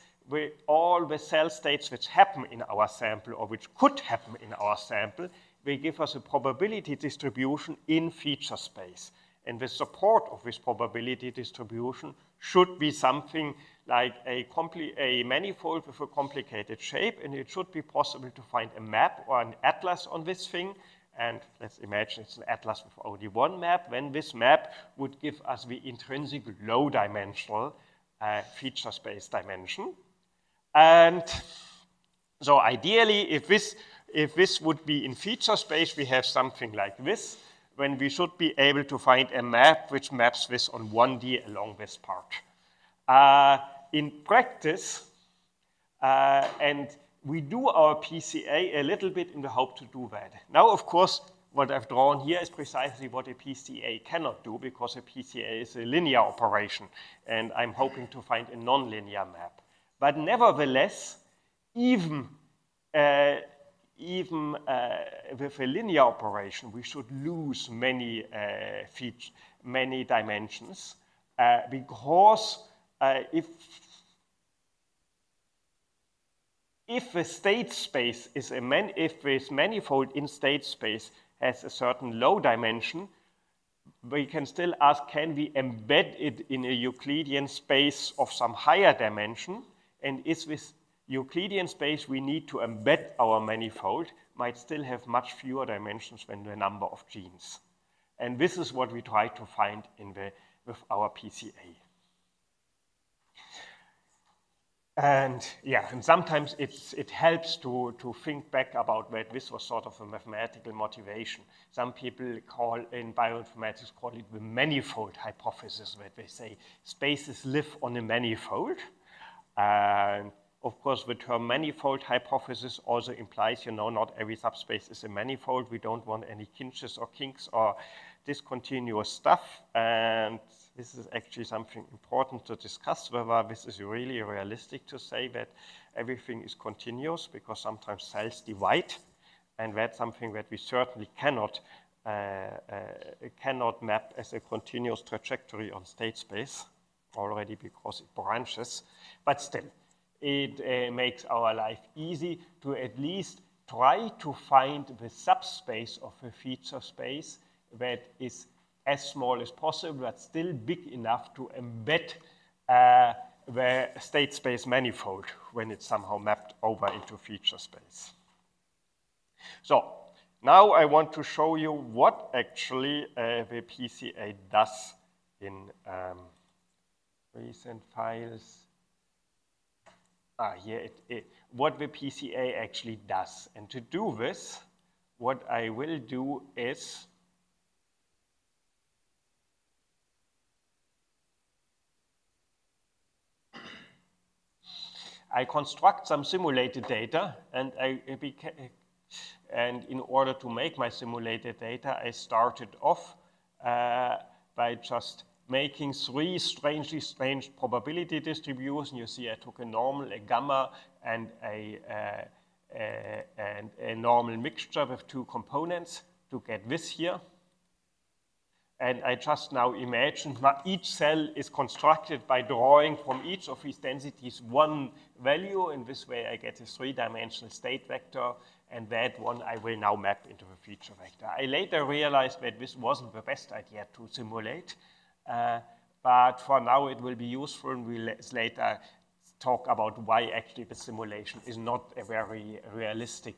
all the cell states which happen in our sample or which could happen in our sample, they give us a probability distribution in feature space. And the support of this probability distribution should be something like a, a, manifold with a complicated shape, and it should be possible to find a map or an atlas on this thing. And let's imagine it's an atlas with only one map. Then this map would give us the intrinsic low dimensional uh, feature space dimension. And so ideally, if this, if this would be in feature space, we have something like this when we should be able to find a map which maps this on 1D along this part. Uh, in practice, uh, and we do our PCA a little bit in the hope to do that. Now, of course, what I've drawn here is precisely what a PCA cannot do because a PCA is a linear operation, and I'm hoping to find a nonlinear map. But nevertheless, even uh, even uh, with a linear operation, we should lose many uh, feet, many dimensions. uh, because if if a state space is a man, if this manifold in state space has a certain low dimension, we can still ask, can we embed it in a Euclidean space of some higher dimension? And is this Euclidean space we need to embed our manifold might still have much fewer dimensions than the number of genes. And this is what we try to find in the, with our PCA. And yeah, and sometimes it helps to, to think back about that this was sort of a mathematical motivation. Some people call, in bioinformatics, call it the manifold hypothesis, that they say spaces live on a manifold. And of course, the term manifold hypothesis also implies, you know, not every subspace is a manifold. We don't want any kinches or kinks or discontinuous stuff. And this is actually something important to discuss, whether this is really realistic to say that everything is continuous, because sometimes cells divide, and that's something that we certainly cannot, uh, uh, cannot map as a continuous trajectory on state space already because it branches, but still, it uh, makes our life easy to at least try to find the subspace of a feature space that is as small as possible, but still big enough to embed uh, the state space manifold when it's somehow mapped over into feature space. So now I want to show you what actually uh, the PCA does in um, recent files. Ah, here, it, it, what the PCA actually does. And to do this, what I will do is I construct some simulated data, and I and in order to make my simulated data, I started off uh, by just making three strangely strange probability distributions. You see, I took a normal, a gamma, and a, uh, a, and a normal mixture with two components to get this here. And I just now imagine that each cell is constructed by drawing from each of these densities one value. In this way, I get a three-dimensional state vector, and that one I will now map into a feature vector. I later realized that this wasn't the best idea to simulate, but for now it will be useful, and we'll later talk about why actually the simulation is not a very realistic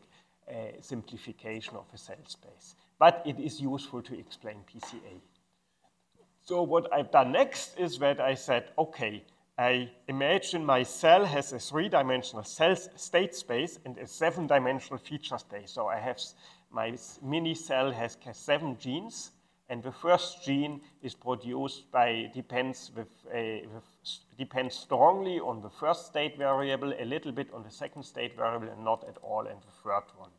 uh, simplification of a cell space. But it is useful to explain PCA. So what I've done next is that I said, okay, I imagine my cell has a three-dimensional cell state space and a seven-dimensional feature space. So I have my mini cell has seven genes, and the first gene is produced by depends with, a, with depends strongly on the first state variable, a little bit on the second state variable, and not at all on the third one.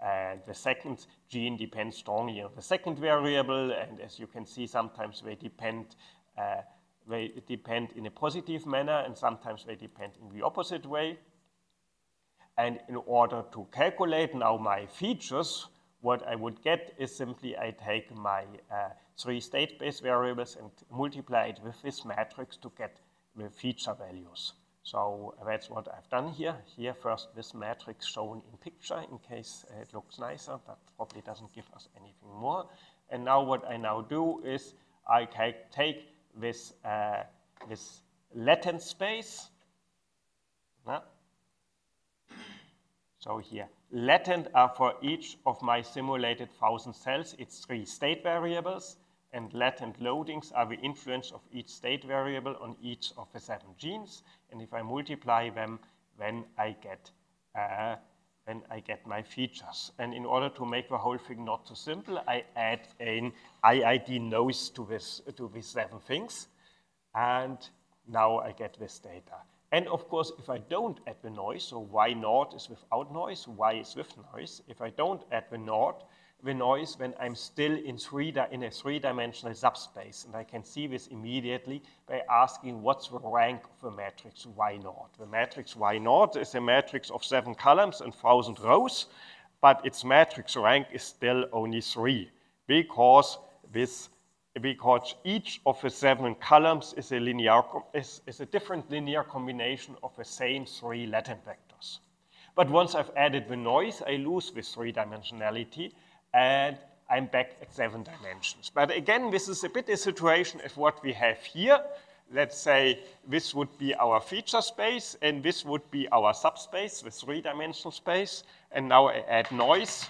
And the second gene depends strongly on the second variable, and as you can see, sometimes they depend, uh, they depend in a positive manner, and sometimes they depend in the opposite way. And in order to calculate now my features, what I would get is simply I take my uh, three state-space variables and multiply it with this matrix to get the feature values. So that's what I've done here. Here first this matrix shown in picture in case it looks nicer, but probably doesn't give us anything more. And now what I now do is I take this, uh, this latent space. So here, latent are for each of my simulated thousand cells, it's three state variables and latent loadings are the influence of each state variable on each of the seven genes. And if I multiply them, then I get uh, then I get my features. And in order to make the whole thing not too simple, I add an IID noise to this to these seven things, and now I get this data. And of course, if I don't add the noise, so y naught is without noise, y is with noise. If I don't add the naught, the noise when I'm still in, three in a three-dimensional subspace. And I can see this immediately by asking what's the rank of the matrix Y naught. The matrix Y naught is a matrix of seven columns and 1,000 rows, but its matrix rank is still only three because this because each of the seven columns is a linear is, is a different linear combination of the same three latent vectors. But once I've added the noise, I lose this three-dimensionality, and I'm back at seven dimensions. But again, this is a bit a situation of what we have here. Let's say this would be our feature space, and this would be our subspace, the three-dimensional space. And now I add noise.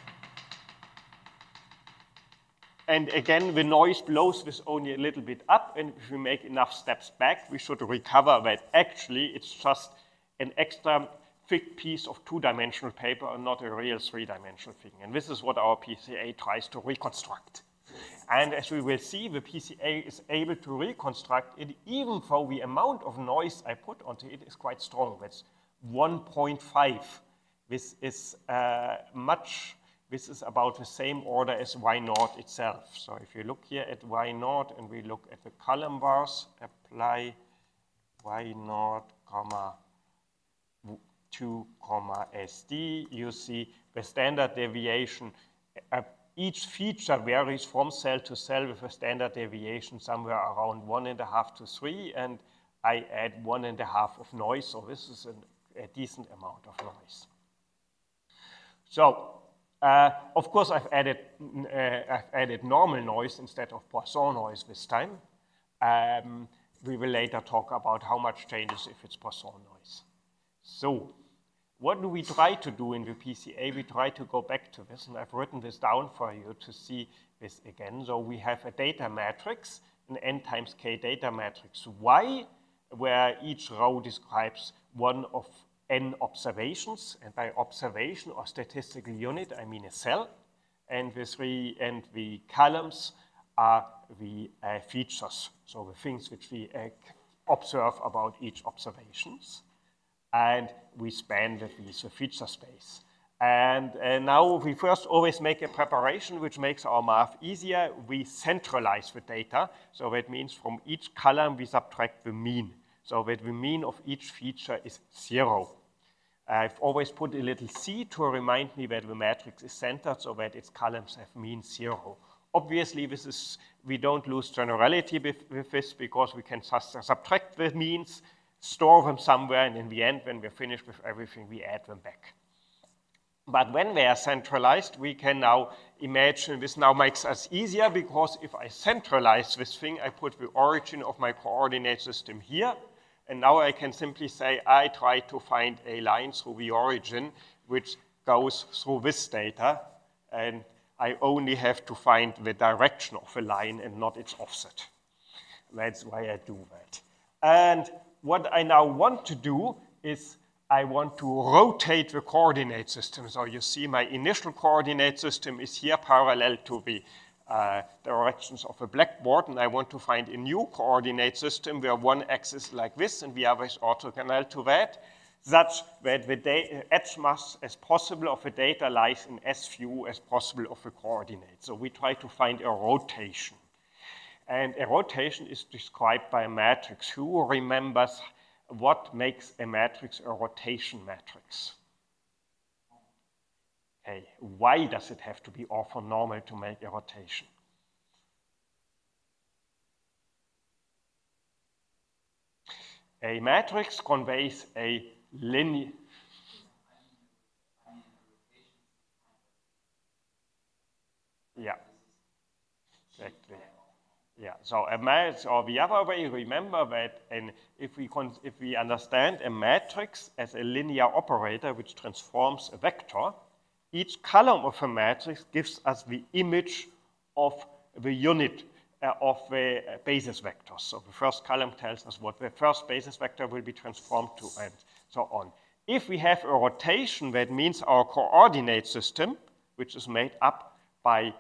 And again, the noise blows this only a little bit up, and if we make enough steps back, we should recover that actually it's just an extra thick piece of two-dimensional paper and not a real three-dimensional thing. And this is what our PCA tries to reconstruct. And as we will see, the PCA is able to reconstruct it even though the amount of noise I put onto it is quite strong. That's 1.5. This is uh, much, this is about the same order as Y naught itself. So if you look here at Y naught and we look at the column bars, apply Y naught, comma, 2 comma SD, you see the standard deviation. Uh, each feature varies from cell to cell with a standard deviation somewhere around one and a half to three, and I add one and a half of noise, so this is an, a decent amount of noise. So, uh, of course, I've added, uh, I've added normal noise instead of Poisson noise this time. Um, we will later talk about how much changes if it's Poisson noise. So, what do we try to do in the PCA? We try to go back to this, and I've written this down for you to see this again. So we have a data matrix, an n times k data matrix Y, where each row describes one of n observations, and by observation or statistical unit, I mean a cell, and the three and the columns are the uh, features, so the things which we uh, observe about each observations and we span the, the feature space. And uh, now we first always make a preparation which makes our math easier. We centralize the data. So that means from each column we subtract the mean. So that the mean of each feature is zero. I've always put a little c to remind me that the matrix is centered so that its columns have mean zero. Obviously, this is, we don't lose generality with, with this because we can subtract the means store them somewhere, and in the end, when we're finished with everything, we add them back. But when they are centralized, we can now imagine this now makes us easier because if I centralize this thing, I put the origin of my coordinate system here. And now I can simply say I try to find a line through the origin which goes through this data. And I only have to find the direction of a line and not its offset. That's why I do that. And what I now want to do is I want to rotate the coordinate system. So you see my initial coordinate system is here parallel to the uh, directions of a blackboard, and I want to find a new coordinate system where one axis is like this and the other is orthogonal to that, such that the edge mass as possible of the data lies in as few as possible of the coordinates. So we try to find a rotation. And a rotation is described by a matrix. Who remembers what makes a matrix a rotation matrix? Okay, why does it have to be orthonormal to make a rotation? A matrix conveys a linear. Yeah, exactly. Yeah, so a matrix, or the other way, remember that and if, we if we understand a matrix as a linear operator which transforms a vector, each column of a matrix gives us the image of the unit uh, of the basis vectors. So the first column tells us what the first basis vector will be transformed to, and so on. If we have a rotation, that means our coordinate system, which is made up by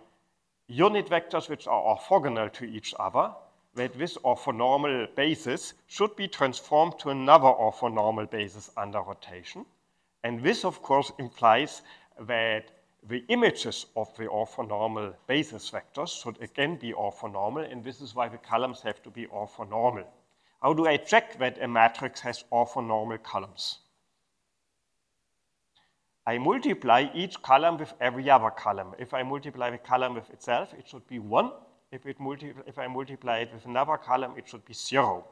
unit vectors which are orthogonal to each other, that this orthonormal basis should be transformed to another orthonormal basis under rotation. And this, of course, implies that the images of the orthonormal basis vectors should again be orthonormal, and this is why the columns have to be orthonormal. How do I check that a matrix has orthonormal columns? I multiply each column with every other column. If I multiply the column with itself, it should be 1. If, if I multiply it with another column, it should be zero.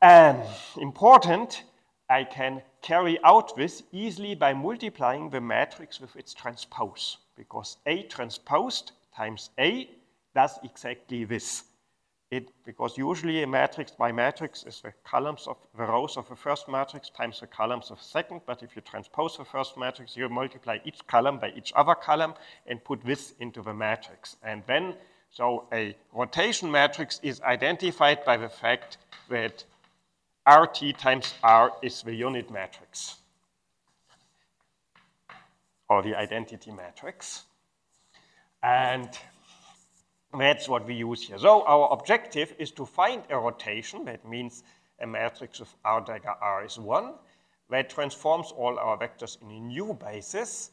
And important, I can carry out this easily by multiplying the matrix with its transpose, because A transposed times A does exactly this. It, because usually a matrix by matrix is the columns of the rows of the first matrix times the columns of the second, but if you transpose the first matrix, you multiply each column by each other column and put this into the matrix. And then, so a rotation matrix is identified by the fact that RT times R is the unit matrix or the identity matrix. And that's what we use here. So our objective is to find a rotation, that means a matrix of R dagger R is 1, that transforms all our vectors in a new basis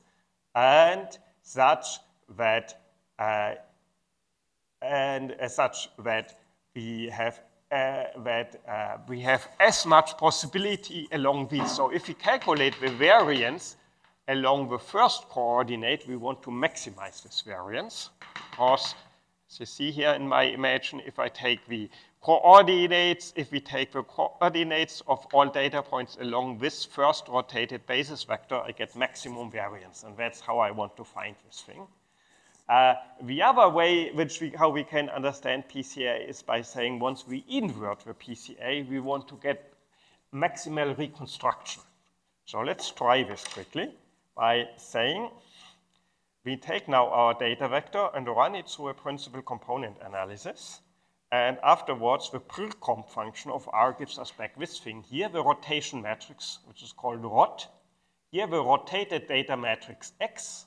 and such that uh, and uh, such that we have uh, that uh, we have as much possibility along these. So if we calculate the variance along the first coordinate, we want to maximize this variance because as you see here in my imagine, if I take the coordinates, if we take the coordinates of all data points along this first rotated basis vector, I get maximum variance, and that's how I want to find this thing. Uh, the other way which we, how we can understand PCA is by saying once we invert the PCA, we want to get maximal reconstruction. So let's try this quickly by saying we take now our data vector and run it through a principal component analysis. And afterwards, the prcomp function of R gives us back this thing here, the rotation matrix, which is called ROT. Here, the rotated data matrix X.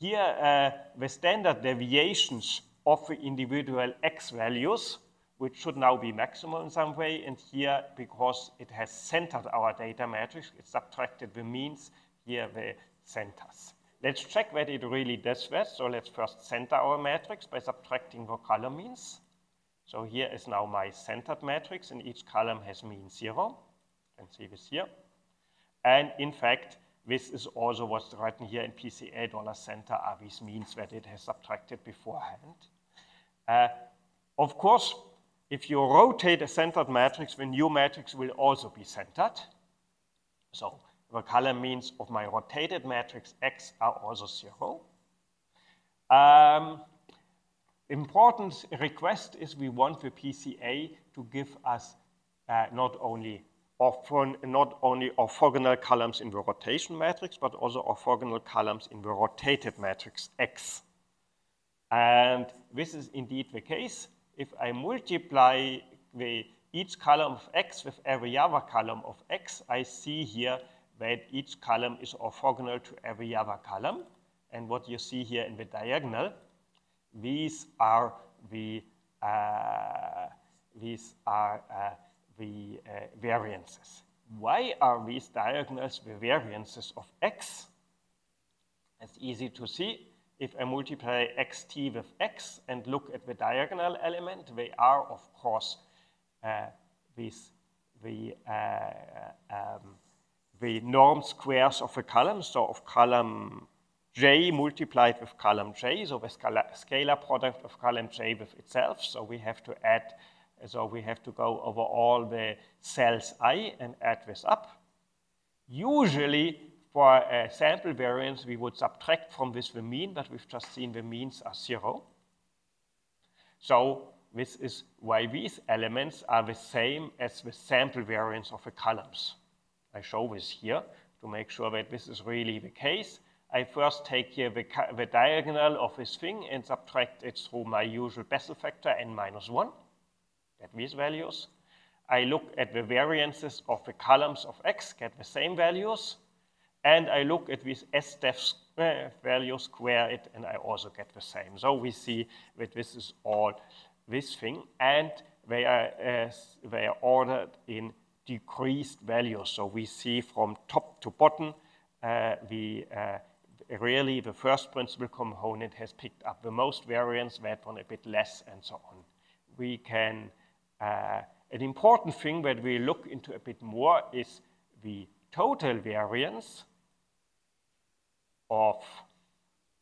Here, uh, the standard deviations of the individual X values, which should now be maximal in some way. And here, because it has centered our data matrix, it subtracted the means, here the centers. Let's check that it really does that. So let's first center our matrix by subtracting the column means. So here is now my centered matrix, and each column has mean zero. You can see this here. And in fact, this is also what's written here in PCA dollar center these means that it has subtracted beforehand. Uh, of course, if you rotate a centered matrix, the new matrix will also be centered. So the column means of my rotated matrix X are also zero. Um, important request is we want the PCA to give us uh, not only not only orthogonal columns in the rotation matrix, but also orthogonal columns in the rotated matrix X. And this is indeed the case. If I multiply the, each column of X with every other column of X, I see here that each column is orthogonal to every other column. And what you see here in the diagonal, these are the, uh, these are, uh, the uh, variances. Why are these diagonals the variances of x? It's easy to see. If I multiply xt with x and look at the diagonal element, they are, of course, uh, these, the uh, um, the norm squares of a column, so of column j multiplied with column j, so the scalar product of column j with itself. So we have to add, so we have to go over all the cells i and add this up. Usually for a sample variance, we would subtract from this the mean, but we've just seen the means are zero. So this is why these elements are the same as the sample variance of the columns. I show this here to make sure that this is really the case. I first take here the, the diagonal of this thing and subtract it through my usual Bessel factor n minus 1, get these values. I look at the variances of the columns of x, get the same values, and I look at these s uh, values, square it, and I also get the same. So we see that this is all this thing, and they are, uh, they are ordered in decreased values. So we see from top to bottom, uh, the, uh, really the first principal component has picked up the most variance, that one a bit less, and so on. We can, uh, an important thing that we look into a bit more is the total variance of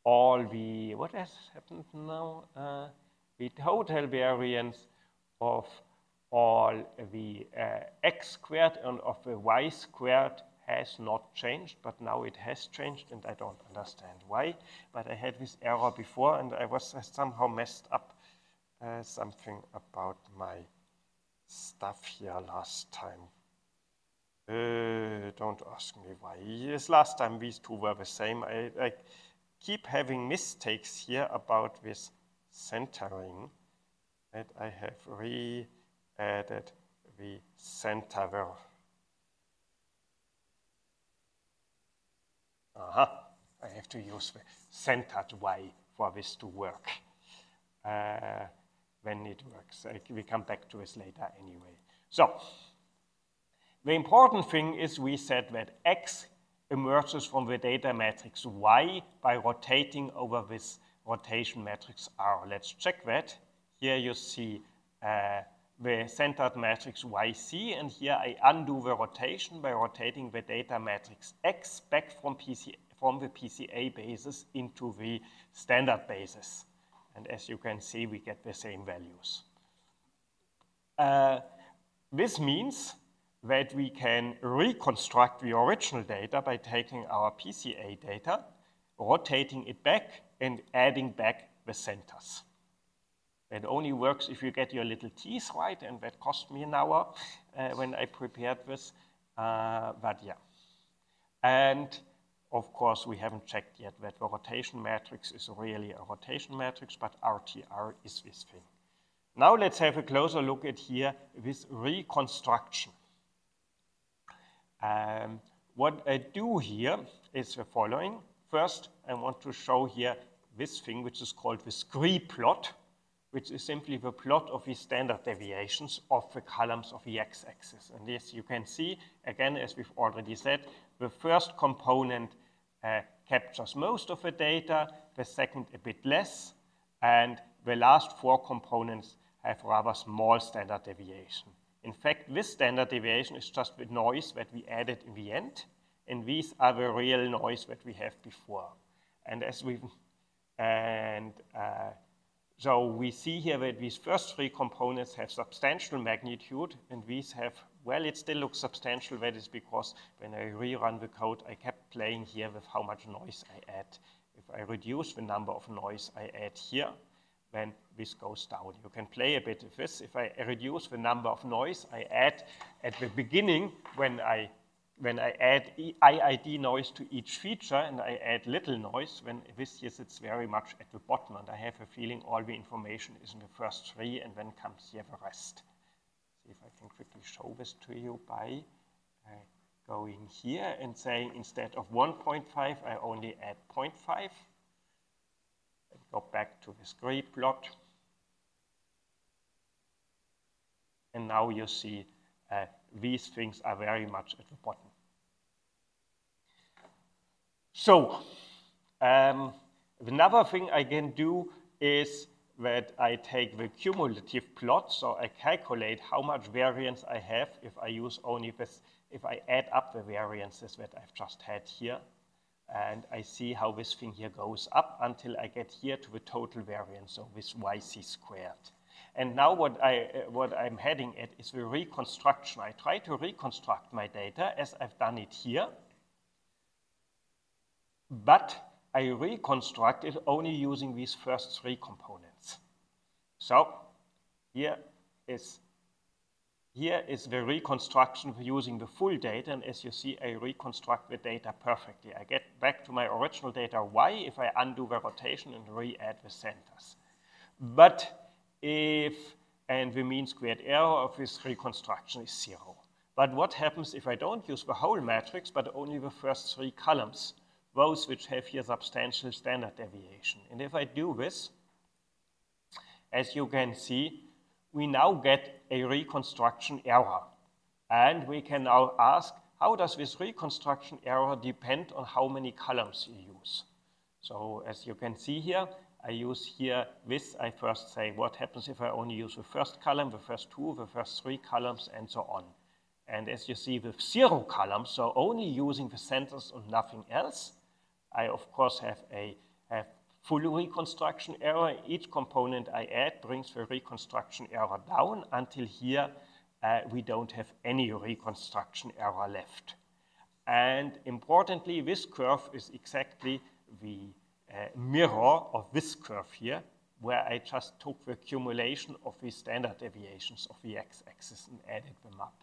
all the, what has happened now? Uh, the total variance of all the uh, x squared and of the y squared has not changed, but now it has changed and I don't understand why. But I had this error before and I was somehow messed up uh, something about my stuff here last time. Uh, don't ask me why. Yes, last time these two were the same. I, I keep having mistakes here about this centering that I have re-added the centerer. Aha, I have to use the centered y for this to work. Uh, when it works. We come back to this later anyway. So, the important thing is we said that x emerges from the data matrix y by rotating over this rotation matrix R. Let's check that. Here you see uh, the centered matrix YC, and here I undo the rotation by rotating the data matrix X back from, PC, from the PCA basis into the standard basis. And as you can see, we get the same values. Uh, this means that we can reconstruct the original data by taking our PCA data, rotating it back, and adding back the centers. It only works if you get your little t's right, and that cost me an hour uh, when I prepared this. Uh, but yeah. And of course, we haven't checked yet that the rotation matrix is really a rotation matrix, but RTR is this thing. Now let's have a closer look at here this reconstruction. Um, what I do here is the following. First, I want to show here this thing, which is called the scree plot, which is simply the plot of the standard deviations of the columns of the x-axis. And this you can see, again, as we've already said, the first component uh, captures most of the data, the second a bit less, and the last four components have rather small standard deviation. In fact, this standard deviation is just the noise that we added in the end, and these are the real noise that we have before. And as we've, and uh, so we see here that these first three components have substantial magnitude, and these have, well, it still looks substantial. That is because when I rerun the code, I kept playing here with how much noise I add. If I reduce the number of noise I add here, then this goes down. You can play a bit with this. If I reduce the number of noise I add at the beginning when I when I add IID noise to each feature and I add little noise, when this here sits very much at the bottom and I have a feeling all the information is in the first three and then comes here the rest. See if I can quickly show this to you by uh, going here and saying instead of 1.5, I only add 0.5. And go back to the scree plot. And now you see uh, these things are very much at the bottom. So, um, another thing I can do is that I take the cumulative plot, so I calculate how much variance I have if I use only this, if I add up the variances that I've just had here, and I see how this thing here goes up until I get here to the total variance, so this yc squared. And now what, I, uh, what I'm heading at is the reconstruction. I try to reconstruct my data as I've done it here, but I reconstruct it only using these first three components. So here is, here is the reconstruction using the full data, and as you see, I reconstruct the data perfectly. I get back to my original data y if I undo the rotation and re-add the centers. But if, and the mean squared error of this reconstruction is zero. But what happens if I don't use the whole matrix, but only the first three columns, those which have here substantial standard deviation? And if I do this, as you can see, we now get a reconstruction error. And we can now ask, how does this reconstruction error depend on how many columns you use? So as you can see here, I use here this, I first say what happens if I only use the first column, the first two, the first three columns, and so on. And as you see with zero columns, so only using the centers and nothing else, I of course have a have full reconstruction error. Each component I add brings the reconstruction error down until here uh, we don't have any reconstruction error left. And importantly, this curve is exactly the uh, mirror of this curve here, where I just took the accumulation of the standard deviations of the x-axis and added them up.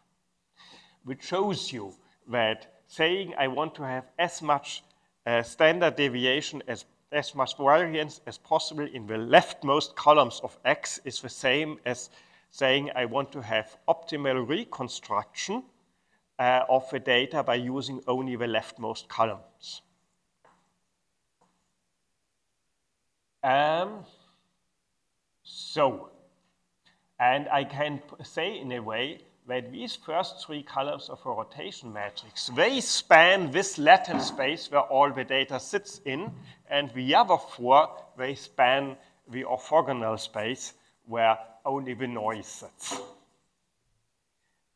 Which shows you that saying I want to have as much uh, standard deviation as as much variance as possible in the leftmost columns of X is the same as saying I want to have optimal reconstruction uh, of the data by using only the leftmost columns. Um, so, and I can say in a way that these first three columns of a rotation matrix, they span this latent space where all the data sits in, and the other four, they span the orthogonal space where only the noise sits.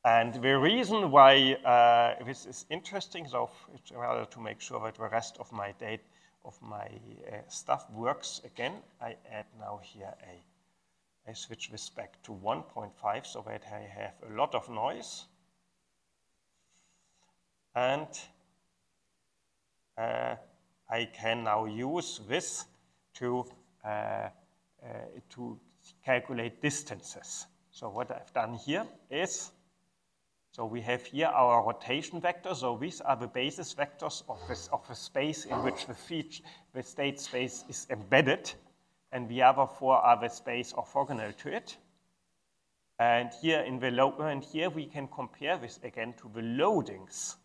And the reason why uh, this is interesting, so in order to make sure that the rest of my date of my uh, stuff works again, I add now here a I switch this back to 1.5 so that I have a lot of noise. And uh, I can now use this to, uh, uh, to calculate distances. So what I've done here is, so we have here our rotation vector. So these are the basis vectors of, this, of the space in which the, feature, the state space is embedded and the other four are the space orthogonal to it. And here in the and here we can compare this again to the loadings.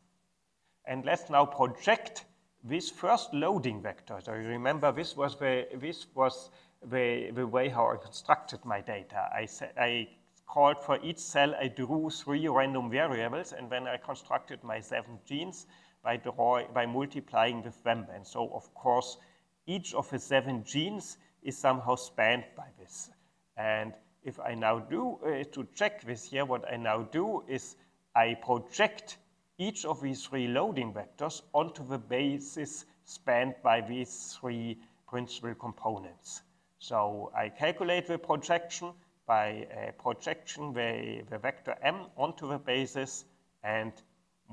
And let's now project this first loading vector. So remember this was the this was the, the way how I constructed my data. I said I called for each cell I drew three random variables, and then I constructed my seven genes by drawing by multiplying with them. And so of course each of the seven genes is somehow spanned by this. And if I now do, uh, to check this here, what I now do is I project each of these three loading vectors onto the basis spanned by these three principal components. So I calculate the projection by uh, projection the, the vector m onto the basis and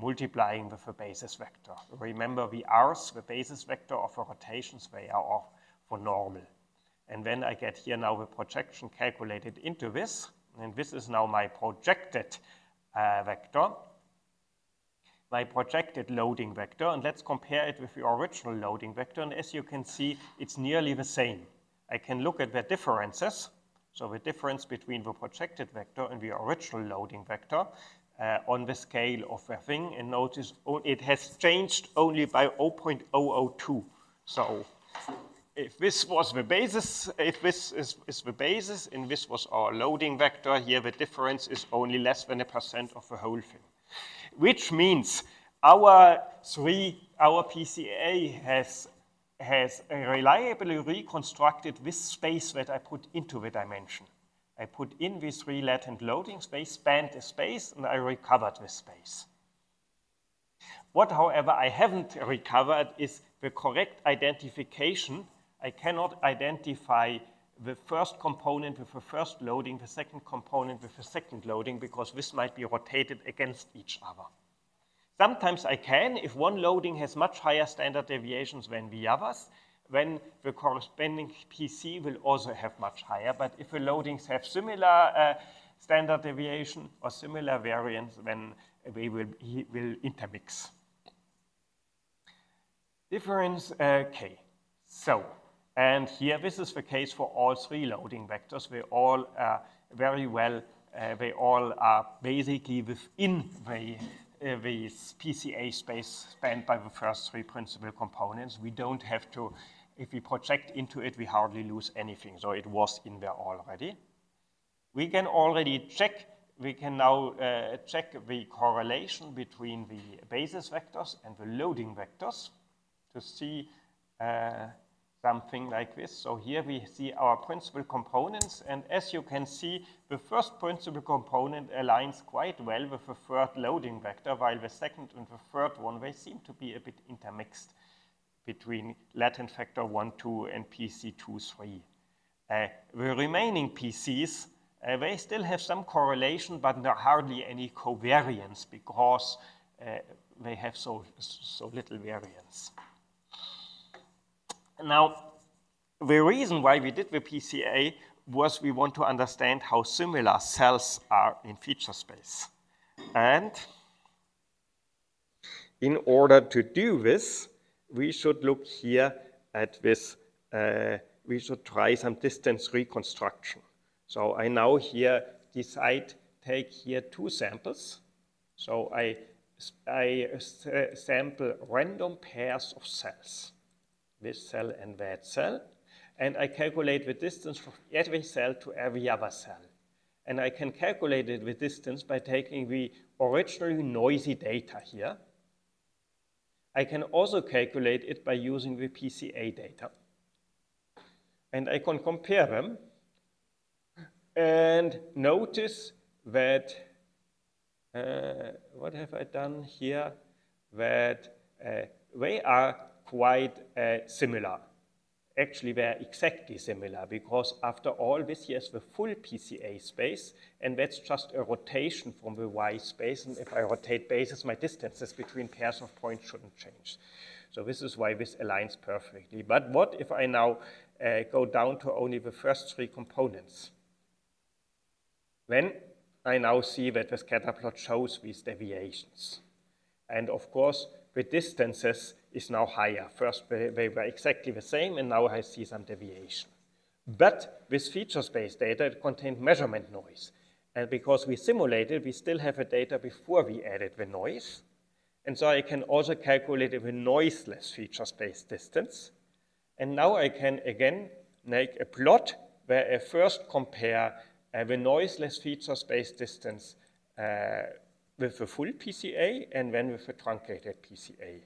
multiplying with the basis vector. Remember the r's, the basis vector of the rotations, they are for normal. And then I get here now the projection calculated into this. And this is now my projected uh, vector, my projected loading vector. And let's compare it with the original loading vector. And as you can see, it's nearly the same. I can look at the differences. So the difference between the projected vector and the original loading vector uh, on the scale of the thing. And notice oh, it has changed only by 0.002. So if this was the basis, if this is, is, the basis and this was our loading vector, here the difference is only less than a percent of the whole thing. Which means our three, our PCA has, has reliably reconstructed this space that I put into the dimension. I put in these three latent loading space, spanned the space, and I recovered this space. What, however, I haven't recovered is the correct identification I cannot identify the first component with the first loading, the second component with the second loading, because this might be rotated against each other. Sometimes I can, if one loading has much higher standard deviations than the others, then the corresponding PC will also have much higher. But if the loadings have similar uh, standard deviation or similar variance, then they will, will intermix. Difference uh, K. So and here, this is the case for all three loading vectors. They all are very well, uh, they all are basically within the, uh, the PCA space spanned by the first three principal components. We don't have to, if we project into it, we hardly lose anything. So it was in there already. We can already check, we can now uh, check the correlation between the basis vectors and the loading vectors to see uh, something like this. So here we see our principal components, and as you can see, the first principal component aligns quite well with the third loading vector, while the second and the third one, they seem to be a bit intermixed. between latent factor 1, 2 and PC2, 3. Uh, the remaining PCs, uh, they still have some correlation, but there hardly any covariance because uh, they have so, so little variance. Now, the reason why we did the PCA was we want to understand how similar cells are in feature space. And in order to do this, we should look here at this, uh, we should try some distance reconstruction. So I now here decide, take here two samples. So I, I sample random pairs of cells, this cell and that cell, and I calculate the distance from every cell to every other cell. And I can calculate it the distance by taking the originally noisy data here. I can also calculate it by using the PCA data. And I can compare them and notice that, uh, what have I done here? That uh, they are quite uh, similar actually they're exactly similar because after all, this here is the full PCA space, and that's just a rotation from the Y space. And if I rotate bases, my distances between pairs of points shouldn't change. So this is why this aligns perfectly. But what if I now uh, go down to only the first three components? Then I now see that the scatter plot shows these deviations. And of course, the distances is now higher. First, they, were exactly the same, and now I see some deviation. But with feature space data, it contained measurement noise. And because we simulated, we still have the data before we added the noise. And so I can also calculate the noiseless feature space distance. And now I can again make a plot where I first compare uh, the noiseless feature space distance uh, with the full PCA and then with the truncated PCA.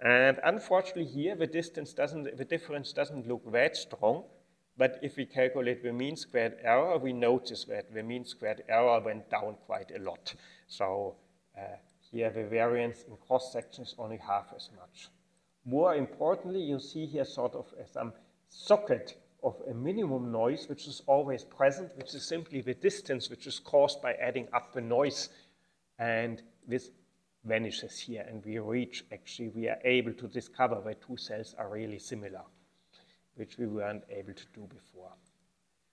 And unfortunately here, the distance doesn't, the difference doesn't look that strong, but if we calculate the mean squared error, we notice that the mean squared error went down quite a lot. So uh, here the variance in cross section is only half as much. More importantly, you see here sort of some socket of a minimum noise, which is always present, which is simply the distance which is caused by adding up the noise. And this vanishes here and we reach, actually, we are able to discover where two cells are really similar, which we weren't able to do before.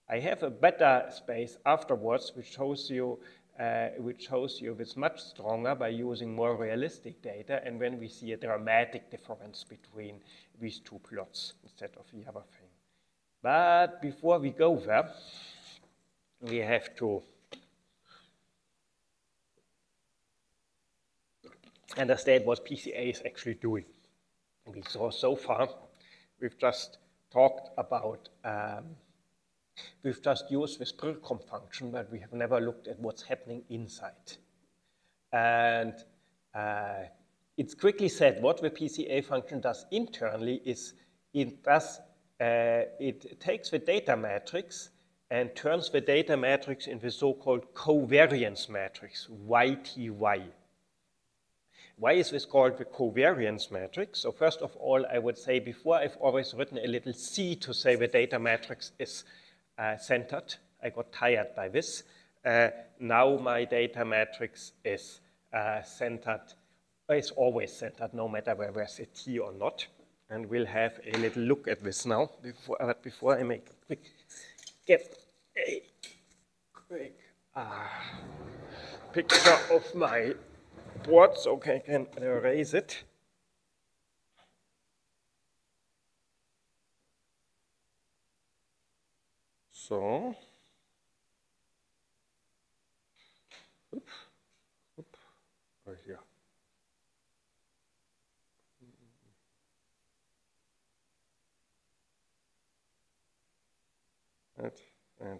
I have a better space afterwards, which shows you uh, which shows you it's much stronger by using more realistic data, and when we see a dramatic difference between these two plots instead of the other thing. But before we go there, we have to understand what PCA is actually doing. We saw so far, we've just talked about, um, we've just used this prcomp function, but we have never looked at what's happening inside. And uh, it's quickly said what the PCA function does internally is it does, uh, it takes the data matrix and turns the data matrix into the so-called covariance matrix, YTY. Why is this called the covariance matrix? So first of all, I would say before I've always written a little c to say the data matrix is uh, centered. I got tired by this. Uh, now my data matrix is uh, centered, it's always centered no matter whether there's a t or not. And we'll have a little look at this now, before, but before I make a quick, get a quick uh, picture of my board, so I can erase it. So, oop, oop, right here. That and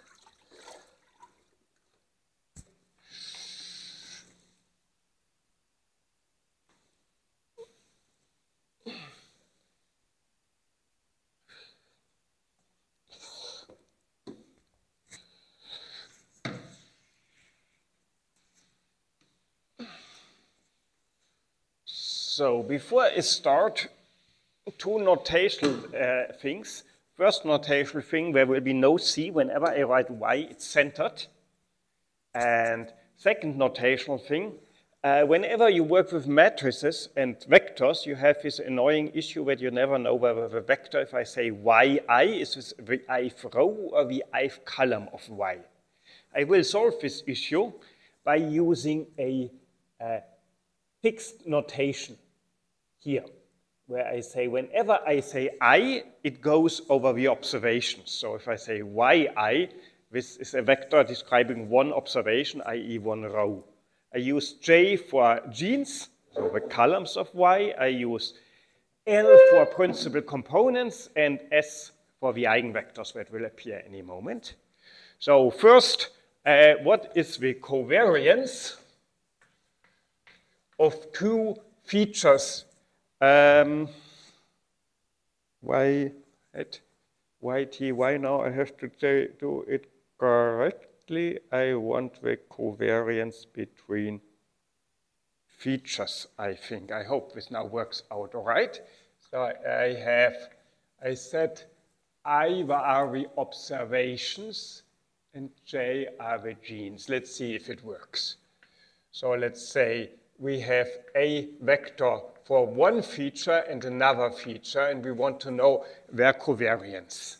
So before I start, two notational uh, things. First notational thing, there will be no C whenever I write Y, it's centered. And second notational thing, uh, whenever you work with matrices and vectors, you have this annoying issue that you never know whether the vector, if I say yi, is this the ith row or the ith column of y. I will solve this issue by using a, a fixed notation here, where I say whenever I say i, it goes over the observations. So if I say yi, this is a vector describing one observation, i.e. one row. I use j for genes, so the columns of y. I use L for principal components and S for the eigenvectors that will appear any moment. So first, uh, what is the covariance of two features um, why at yt, why now I have to do it correctly? I want the covariance between features, I think. I hope this now works out all right. So I have, I said I are the observations and J are the genes. Let's see if it works. So let's say we have a vector for one feature and another feature, and we want to know their covariance.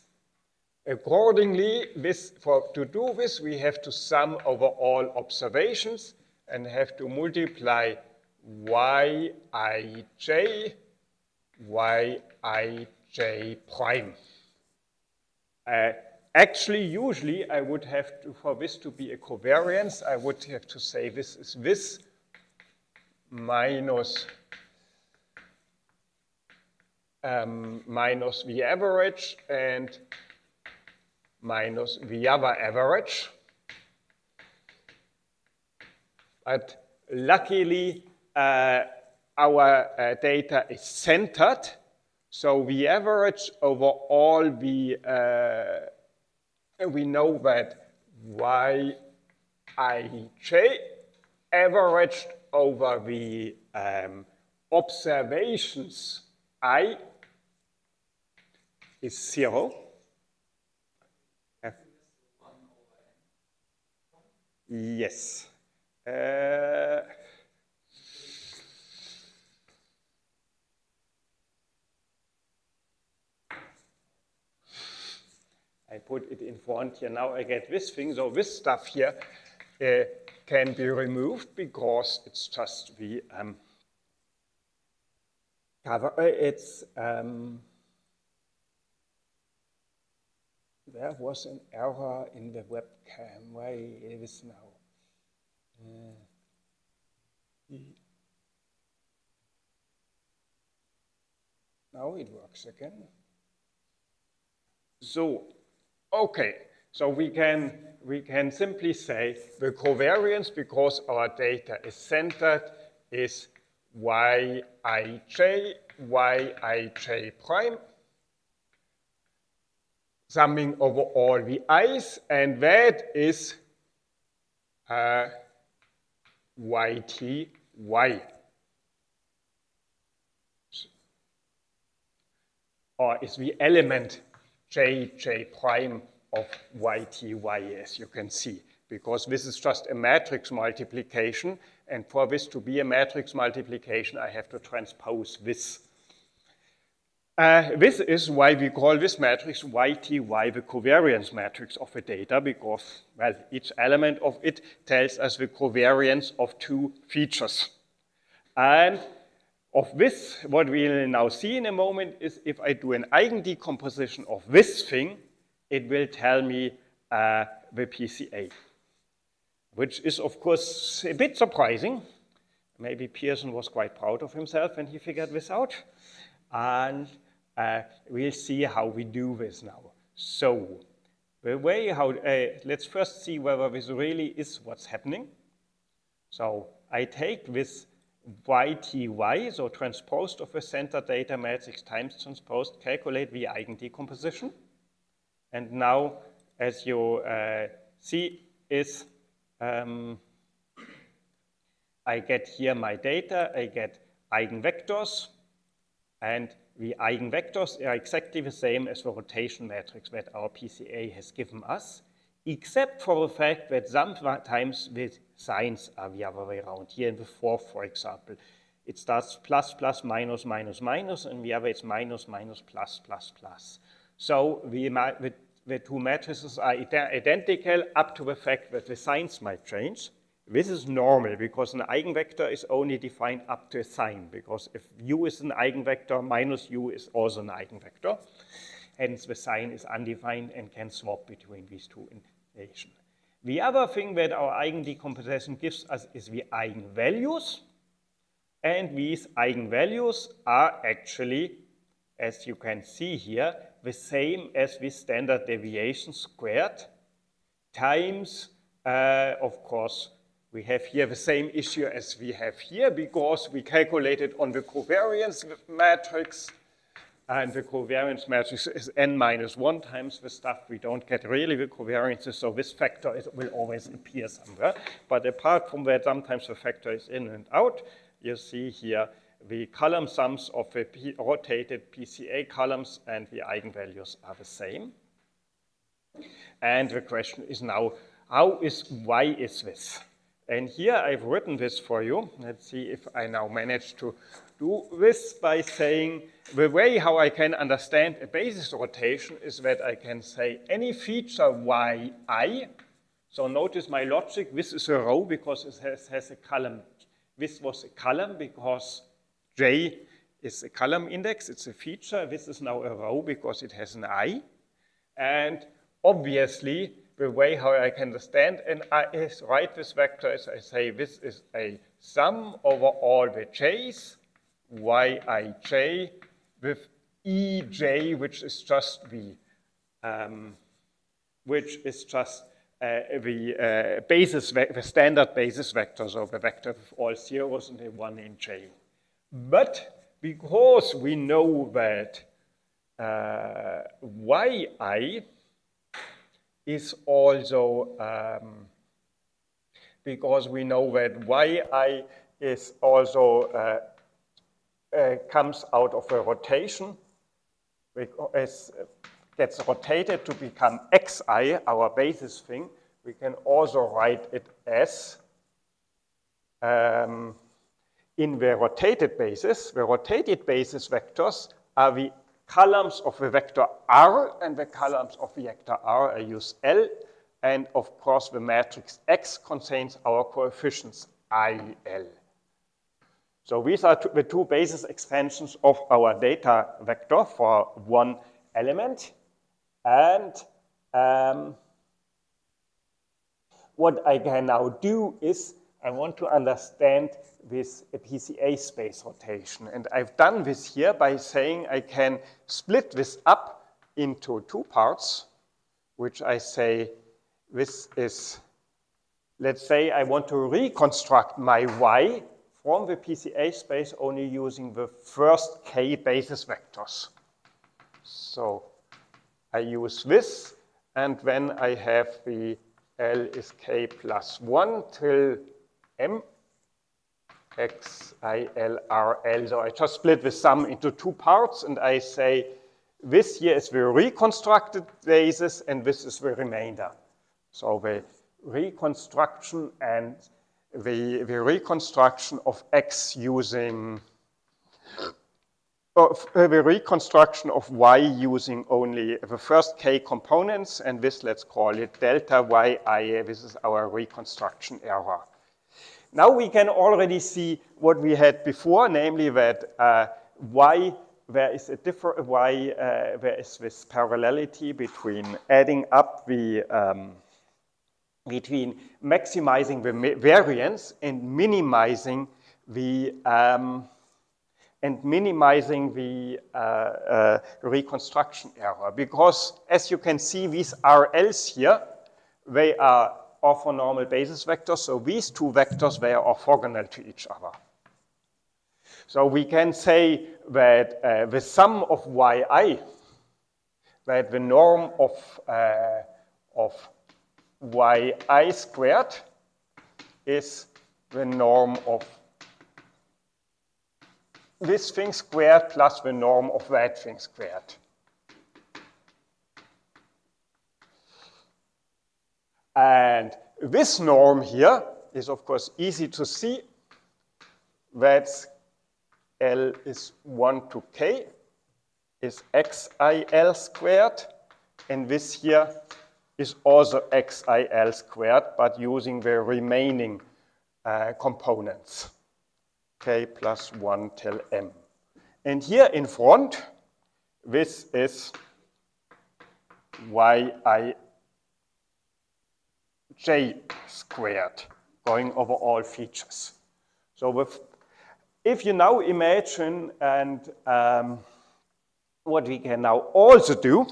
Accordingly, this, for, to do this, we have to sum over all observations and have to multiply yij, yij prime. Uh, actually, usually, I would have to, for this to be a covariance, I would have to say this is this minus um, minus the average and minus the other average. But luckily, uh, our uh, data is centered, so the average over all the, uh, we know that yij averaged over the um, observations i is zero. Yes. Uh, I put it in front here. Now I get this thing. So this stuff here uh, can be removed because it's just the um, cover. Uh, it's um, there was an error in the webcam. Why it is now? Uh, now it works again. So, okay. So we can, we can simply say the covariance, because our data is centered, is yij, yij prime, summing over all the i's, and that is uh, yty. Or is the element j, j prime of yty, as you can see, because this is just a matrix multiplication, and for this to be a matrix multiplication, I have to transpose this. Uh, this is why we call this matrix YTY the covariance matrix of the data, because, well, each element of it tells us the covariance of two features. And of this, what we'll now see in a moment is if I do an eigendecomposition of this thing, it will tell me uh, the PCA, which is, of course, a bit surprising. Maybe Pearson was quite proud of himself when he figured this out. And uh, we'll see how we do this now. So The way how, uh, let's first see whether this really is what's happening. So I take this YTY, so transposed of the center data matrix times transposed, calculate the eigendecomposition. And now, as you uh, see, is um, I get here my data, I get eigenvectors, and the eigenvectors are exactly the same as the rotation matrix that our PCA has given us, except for the fact that sometimes the signs are the other way around. Here in the fourth, for example, it starts plus, plus, minus, minus, minus, and the other it's minus, minus, plus, plus, plus. So the, the, the two matrices are identical up to the fact that the signs might change. This is normal because an eigenvector is only defined up to a sign because if u is an eigenvector, minus u is also an eigenvector. Hence the sign is undefined and can swap between these two notations. The other thing that our eigendecomposition gives us is the eigenvalues. And these eigenvalues are actually, as you can see here, the same as the standard deviation squared times, uh, of course, we have here the same issue as we have here because we calculated on the covariance matrix and the covariance matrix is n minus 1 times the stuff. We don't get really the covariances, so this factor is, will always appear somewhere. But apart from that, sometimes the factor is in and out. You see here the column sums of the P rotated PCA columns and the eigenvalues are the same. And the question is now, how is, why is this? And here I've written this for you. Let's see if I now manage to do this by saying the way how I can understand a basis rotation is that I can say any feature yi. So notice my logic, this is a row because it has, has a column. This was a column because j is a column index, it's a feature. This is now a row because it has an i. And obviously, the way how I can understand and I write this vector as I say this is a sum over all the j's, yij, with ej, which is just the, um, which is just uh, the uh, basis, the standard basis vectors of the vector with all zeros and a one in j. But because we know that uh, yi is also um, because we know that yi is also uh, uh, comes out of a rotation, is, gets rotated to become xi, our basis thing. We can also write it as um, in the rotated basis. The rotated basis vectors are the columns of the vector R and the columns of the vector R, I use L. And of course, the matrix X contains our coefficients I, L. So these are the two basis expansions of our data vector for one element. And um, what I can now do is I want to understand this PCA space rotation. And I've done this here by saying I can split this up into two parts, which I say this is, let's say I want to reconstruct my Y from the PCA space only using the first k basis vectors. So I use this, and then I have the L is k plus 1 till M X, I, L, R, L. So I just split the sum into two parts and I say this here is the reconstructed basis and this is the remainder. So the reconstruction and the, the reconstruction of X using of uh, the reconstruction of y using only the first k components, and this, let's call it delta yi. This is our reconstruction error. Now we can already see what we had before, namely that uh, y there is a different y uh, there is this parallelity between adding up the um, between maximizing the variance and minimizing the um, and minimizing the uh, uh, reconstruction error. Because as you can see, these RLs here, they are orthonormal basis vectors. So these two vectors, they are orthogonal to each other. So we can say that uh, the sum of yi, that the norm of, uh, of yi squared is the norm of this thing squared plus the norm of that thing squared. And this norm here is, of course, easy to see. That's L is 1 to k is xil squared. And this here is also xil squared, but using the remaining uh, components k plus 1 till m. And here in front, this is yi j squared, going over all features. So with, if you now imagine, and um, what we can now also do,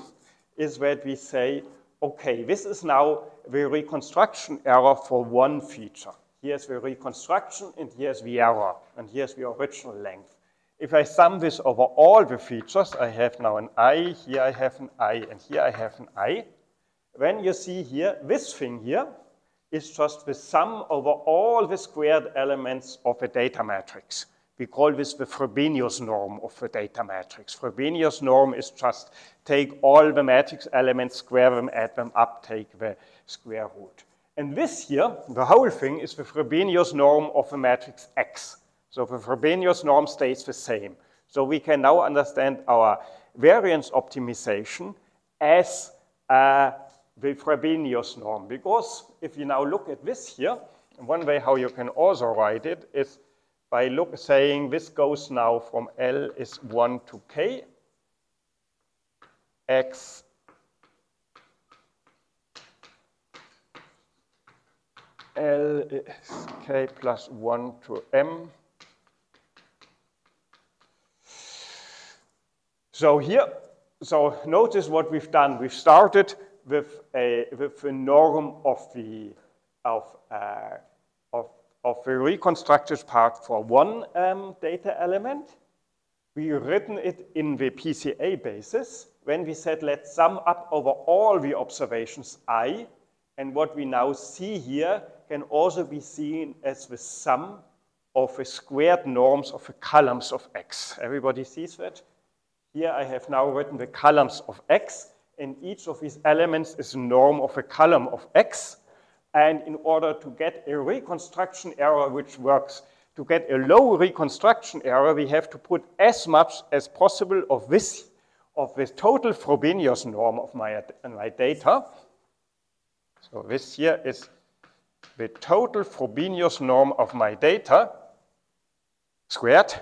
is that we say, okay, this is now the reconstruction error for one feature. Here's the reconstruction, and here's the error, and here's the original length. If I sum this over all the features, I have now an i, here I have an i, and here I have an i. Then you see here, this thing here is just the sum over all the squared elements of a data matrix. We call this the Frobenius norm of the data matrix. Frobenius norm is just take all the matrix elements, square them, add them up, take the square root. And this here, the whole thing, is the Frobenius norm of the matrix X. So the Frobenius norm stays the same. So we can now understand our variance optimization as uh, the Frobenius norm. Because if you now look at this here, one way how you can also write it is by look, saying this goes now from L is 1 to K, X L is k plus 1 to m. So here, so notice what we've done. We've started with a, with a norm of the, of, uh, of, of the reconstructed part for one um, data element. We've written it in the PCA basis. When we said let's sum up over all the observations i, and what we now see here can also be seen as the sum of the squared norms of the columns of x. Everybody sees that? Here I have now written the columns of x, and each of these elements is a norm of a column of x. And in order to get a reconstruction error which works, to get a low reconstruction error, we have to put as much as possible of this, of this total Frobenius norm of my, my data. So this here is the total Frobenius norm of my data squared,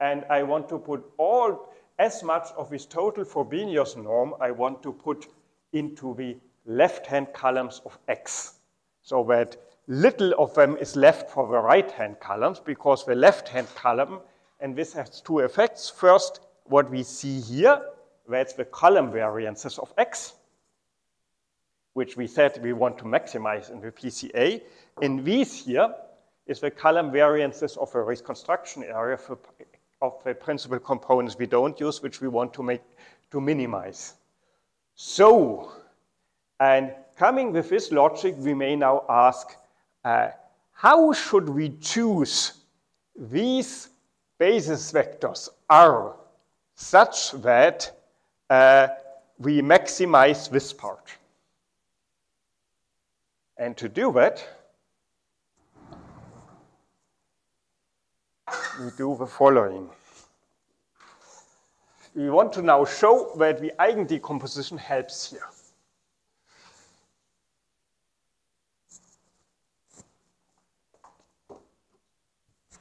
and I want to put all, as much of this total Frobenius norm I want to put into the left-hand columns of X, so that little of them is left for the right-hand columns, because the left-hand column, and this has two effects. First, what we see here, that's the column variances of X, which we said we want to maximize in the PCA. And these here is the column variances of a reconstruction error for, of the principal components we don't use, which we want to make to minimize. So, and coming with this logic, we may now ask, uh, how should we choose these basis vectors R such that uh, we maximize this part? And to do that, we do the following. We want to now show that the eigendecomposition helps here.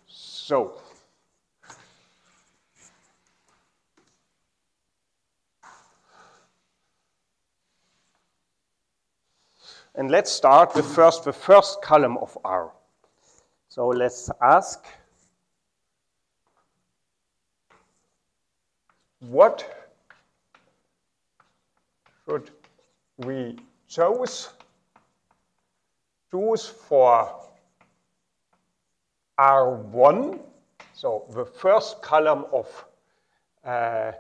So, And let's start with first the first column of R. So let's ask, what should we choose? Choose for R1, so the first column of uh,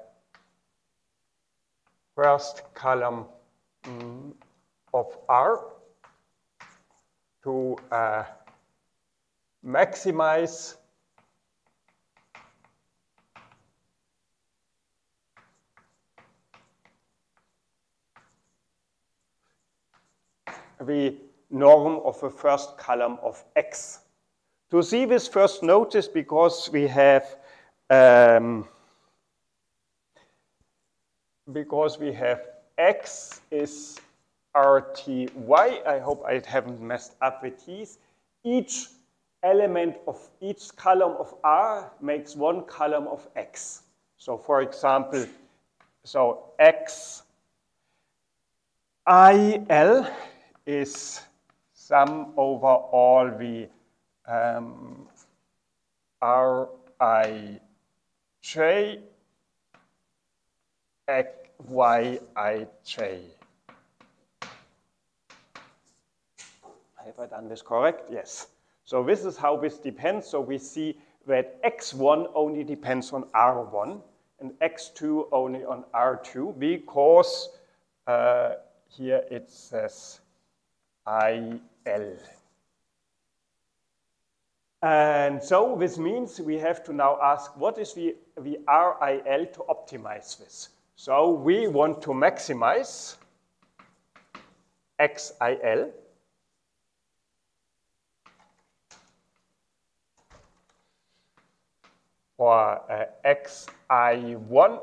first column mm, of R to uh, maximize the norm of the first column of X. To see this first notice because we have um, because we have X is RTY. I hope I haven't messed up with these. Each element of each column of R makes one column of X. So for example, so X IL is sum over all the um, Rij. Have I done this correct? Yes. So this is how this depends. So we see that x1 only depends on r1 and x2 only on r2 because uh, here it says IL. And so this means we have to now ask what is the, the RIL to optimize this? So we want to maximize XIL. or uh, xi1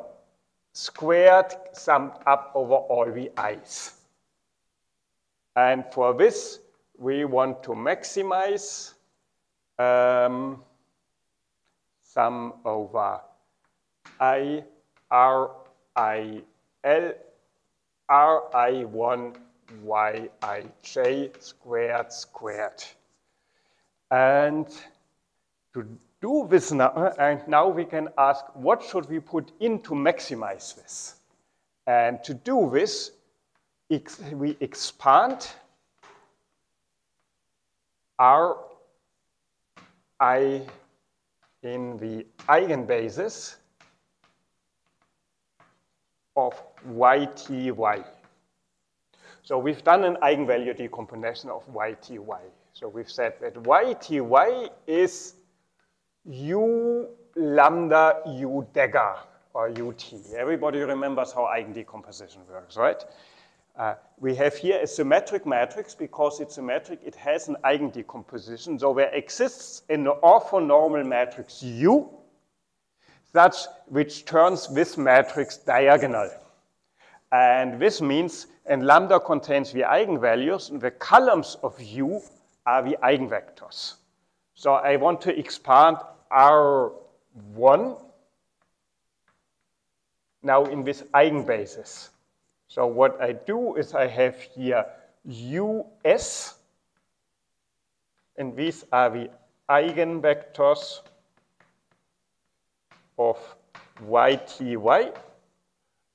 squared summed up over all the i's. And for this, we want to maximize um, sum over i r i l r i 1 y i j squared squared. And to do this now, and now we can ask what should we put in to maximize this? And to do this, ex we expand R I in the eigenbasis of yty. So we've done an eigenvalue decomposition of yty. So we've said that yty is u lambda u dagger or ut. Everybody remembers how eigen decomposition works, right? Uh, we have here a symmetric matrix because it's symmetric, it has an eigendecomposition. So there exists an orthonormal matrix U such which turns this matrix diagonal. And this means, and lambda contains the eigenvalues, and the columns of U are the eigenvectors. So I want to expand R1 now in this eigenbasis. So what I do is I have here US, and these are the eigenvectors of yty,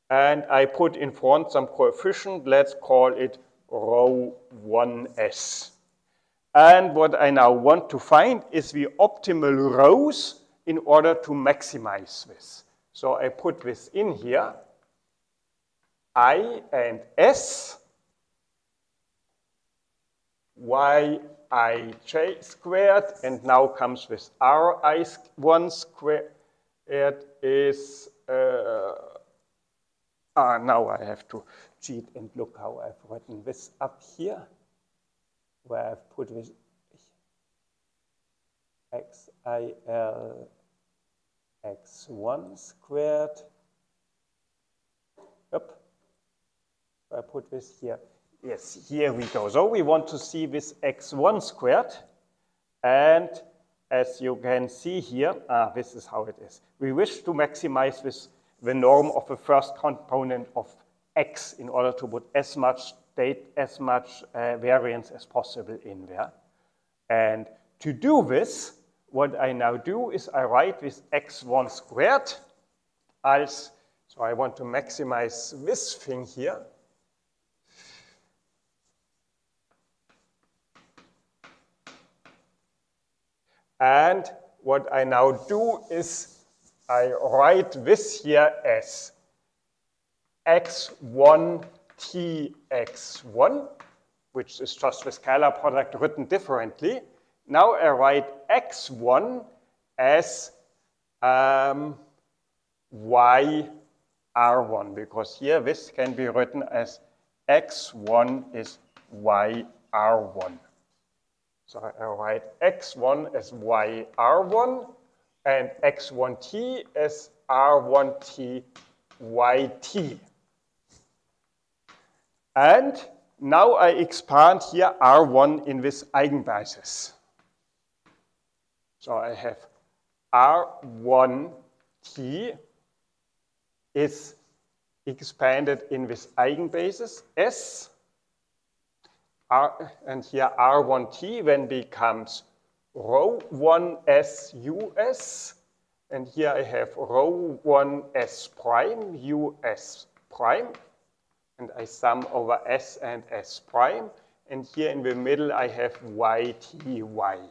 and I put in front some coefficient, let's call it rho 1s. And what I now want to find is the optimal rhos in order to maximize this. So I put this in here, I and S, Y i j squared, and now comes with R i 1 squared is, uh, ah, now I have to cheat and look how I've written this up here, where I've put this xil x1 squared. I put this here. Yes, here we go. So we want to see this x1 squared. And as you can see here, ah, this is how it is. We wish to maximize this, the norm of the first component of x in order to put as much state, as much uh, variance as possible in there. And to do this, what I now do is I write this x1 squared as So I want to maximize this thing here. And what I now do is I write this here as x1 tx1, which is just the scalar product written differently. Now I write x1 as um, y r1, because here this can be written as x1 is y r1. So I write x1 as y r1 and x1t as r1t yt. And now I expand here R1 in this eigenbasis. So I have R1t is expanded in this eigenbasis S. R, and here R1t then becomes rho 1s us. And here I have rho 1s prime us prime and I sum over s and s prime. And here in the middle, I have yty.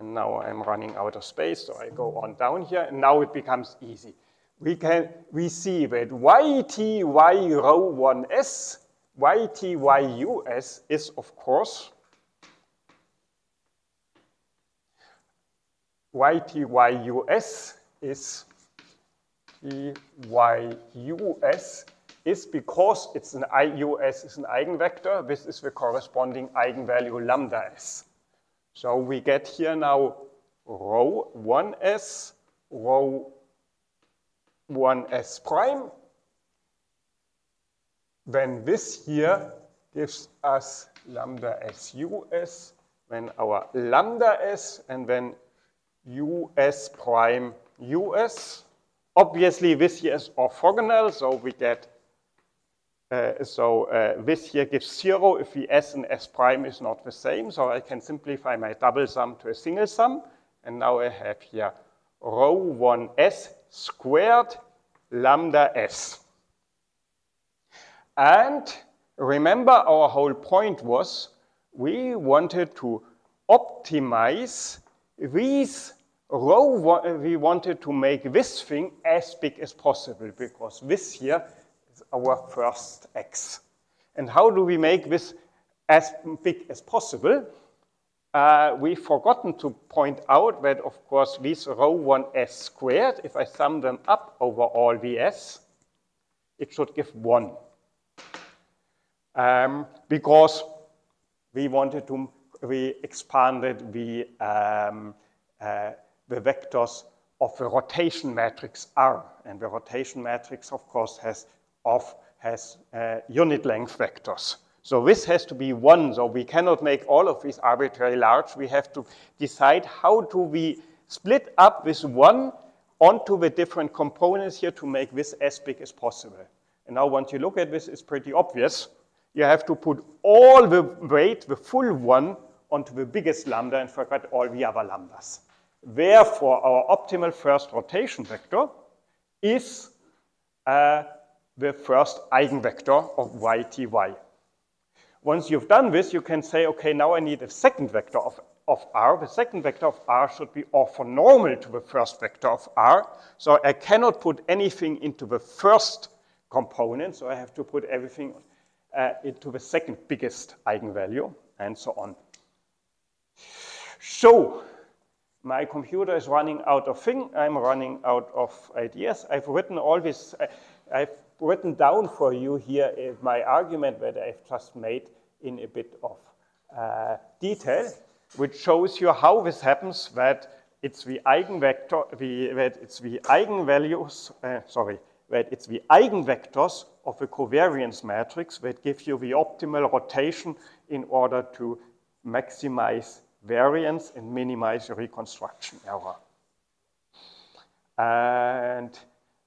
And now I'm running out of space, so I go on down here, and now it becomes easy. We, can, we see that yty rho 1s, yty us is, of course, YTYUS is EYUS is because it's an IUS is an eigenvector. This is the corresponding eigenvalue lambda s. So we get here now rho 1s, rho 1s prime. Then this here gives us lambda s u s, when our lambda s, and then us prime us. Obviously, this here is orthogonal, so we get, uh, so uh, this here gives zero if the s and s prime is not the same. So I can simplify my double sum to a single sum. And now I have here rho 1s squared lambda s. And remember our whole point was we wanted to optimize these rho, we wanted to make this thing as big as possible because this here is our first x. And how do we make this as big as possible? Uh, we've forgotten to point out that, of course, these rho 1s squared, if I sum them up over all vs, it should give 1. Um, because we wanted to, we expanded the um, uh, the vectors of the rotation matrix R. And the rotation matrix, of course, has, of, has uh, unit length vectors. So this has to be one, so we cannot make all of these arbitrarily large. We have to decide how do we split up this one onto the different components here to make this as big as possible. And now once you look at this, it's pretty obvious. You have to put all the weight, the full one, onto the biggest lambda and forget all the other lambdas. Therefore, our optimal first rotation vector is uh, the first eigenvector of yty. Once you've done this, you can say, okay, now I need a second vector of, of r. The second vector of r should be orthonormal to the first vector of r. So I cannot put anything into the first component, so I have to put everything into the second biggest eigenvalue, and so on. So my computer is running out of thing. I'm running out of ideas. I've written all this, I've written down for you here my argument that I've just made in a bit of uh, detail, which shows you how this happens, that it's the eigenvector, the, that it's the eigenvalues, uh, sorry, that it's the eigenvectors of the covariance matrix that give you the optimal rotation in order to maximize variance and minimize reconstruction error. And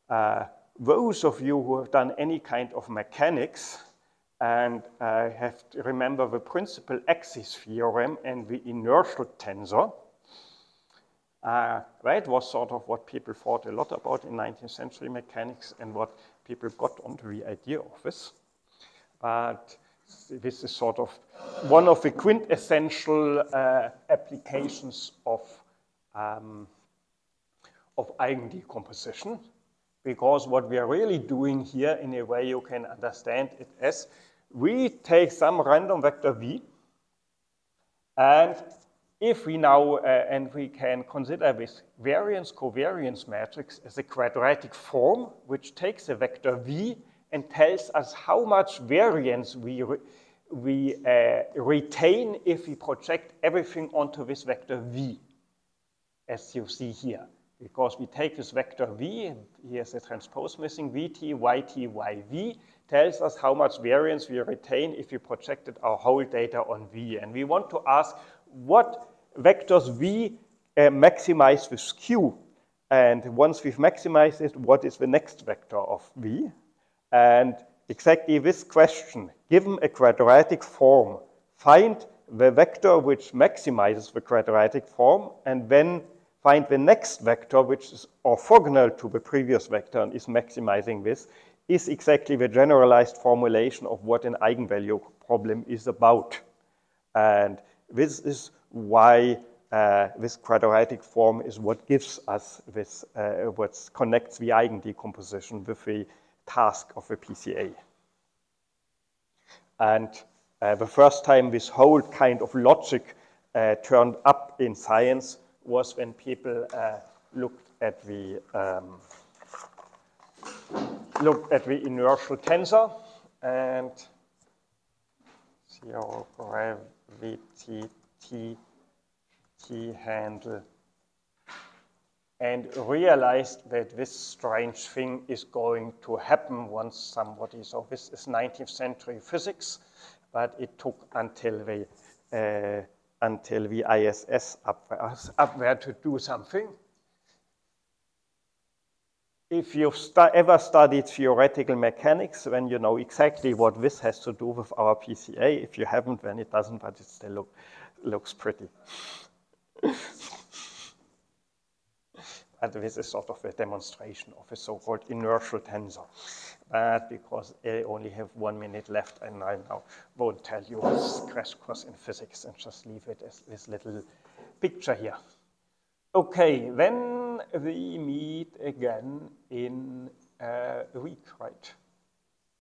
uh, those of you who have done any kind of mechanics and uh, have to remember the principal axis theorem and the inertial tensor, Uh, that was sort of what people thought a lot about in 19th century mechanics and what people got onto the idea of this. But this is sort of one of the quintessential uh, applications of, um, of eigendecomposition, because what we are really doing here in a way you can understand it as we take some random vector v, and if we now, uh, and we can consider this variance covariance matrix as a quadratic form, which takes a vector v and tells us how much variance we, re we uh, retain if we project everything onto this vector v, as you see here. Because we take this vector v, here's a transpose missing, vt, yt, yv, tells us how much variance we retain if we projected our whole data on v. And we want to ask what vectors v uh, maximize with q. And once we've maximized it, what is the next vector of v? And exactly this question, given a quadratic form, find the vector which maximizes the quadratic form, and then find the next vector which is orthogonal to the previous vector and is maximizing this, is exactly the generalized formulation of what an eigenvalue problem is about. And this is why uh, this quadratic form is what gives us this, uh, what connects the eigendecomposition with the task of the PCA. And uh, the first time this whole kind of logic uh, turned up in science was when people uh, looked at the um, looked at the inertial tensor and zero gravity t handle and realized that this strange thing is going to happen once somebody, so this is 19th century physics, but it took until the, uh, until the ISS up, up there to do something. If you've stu ever studied theoretical mechanics, then you know exactly what this has to do with our PCA. If you haven't, then it doesn't, but it still look, looks pretty. And this is sort of a demonstration of a so-called inertial tensor. But because I only have one minute left, and I now won't tell you this crash course in physics and just leave it as this little picture here. Okay, then we meet again in eh, a week, right?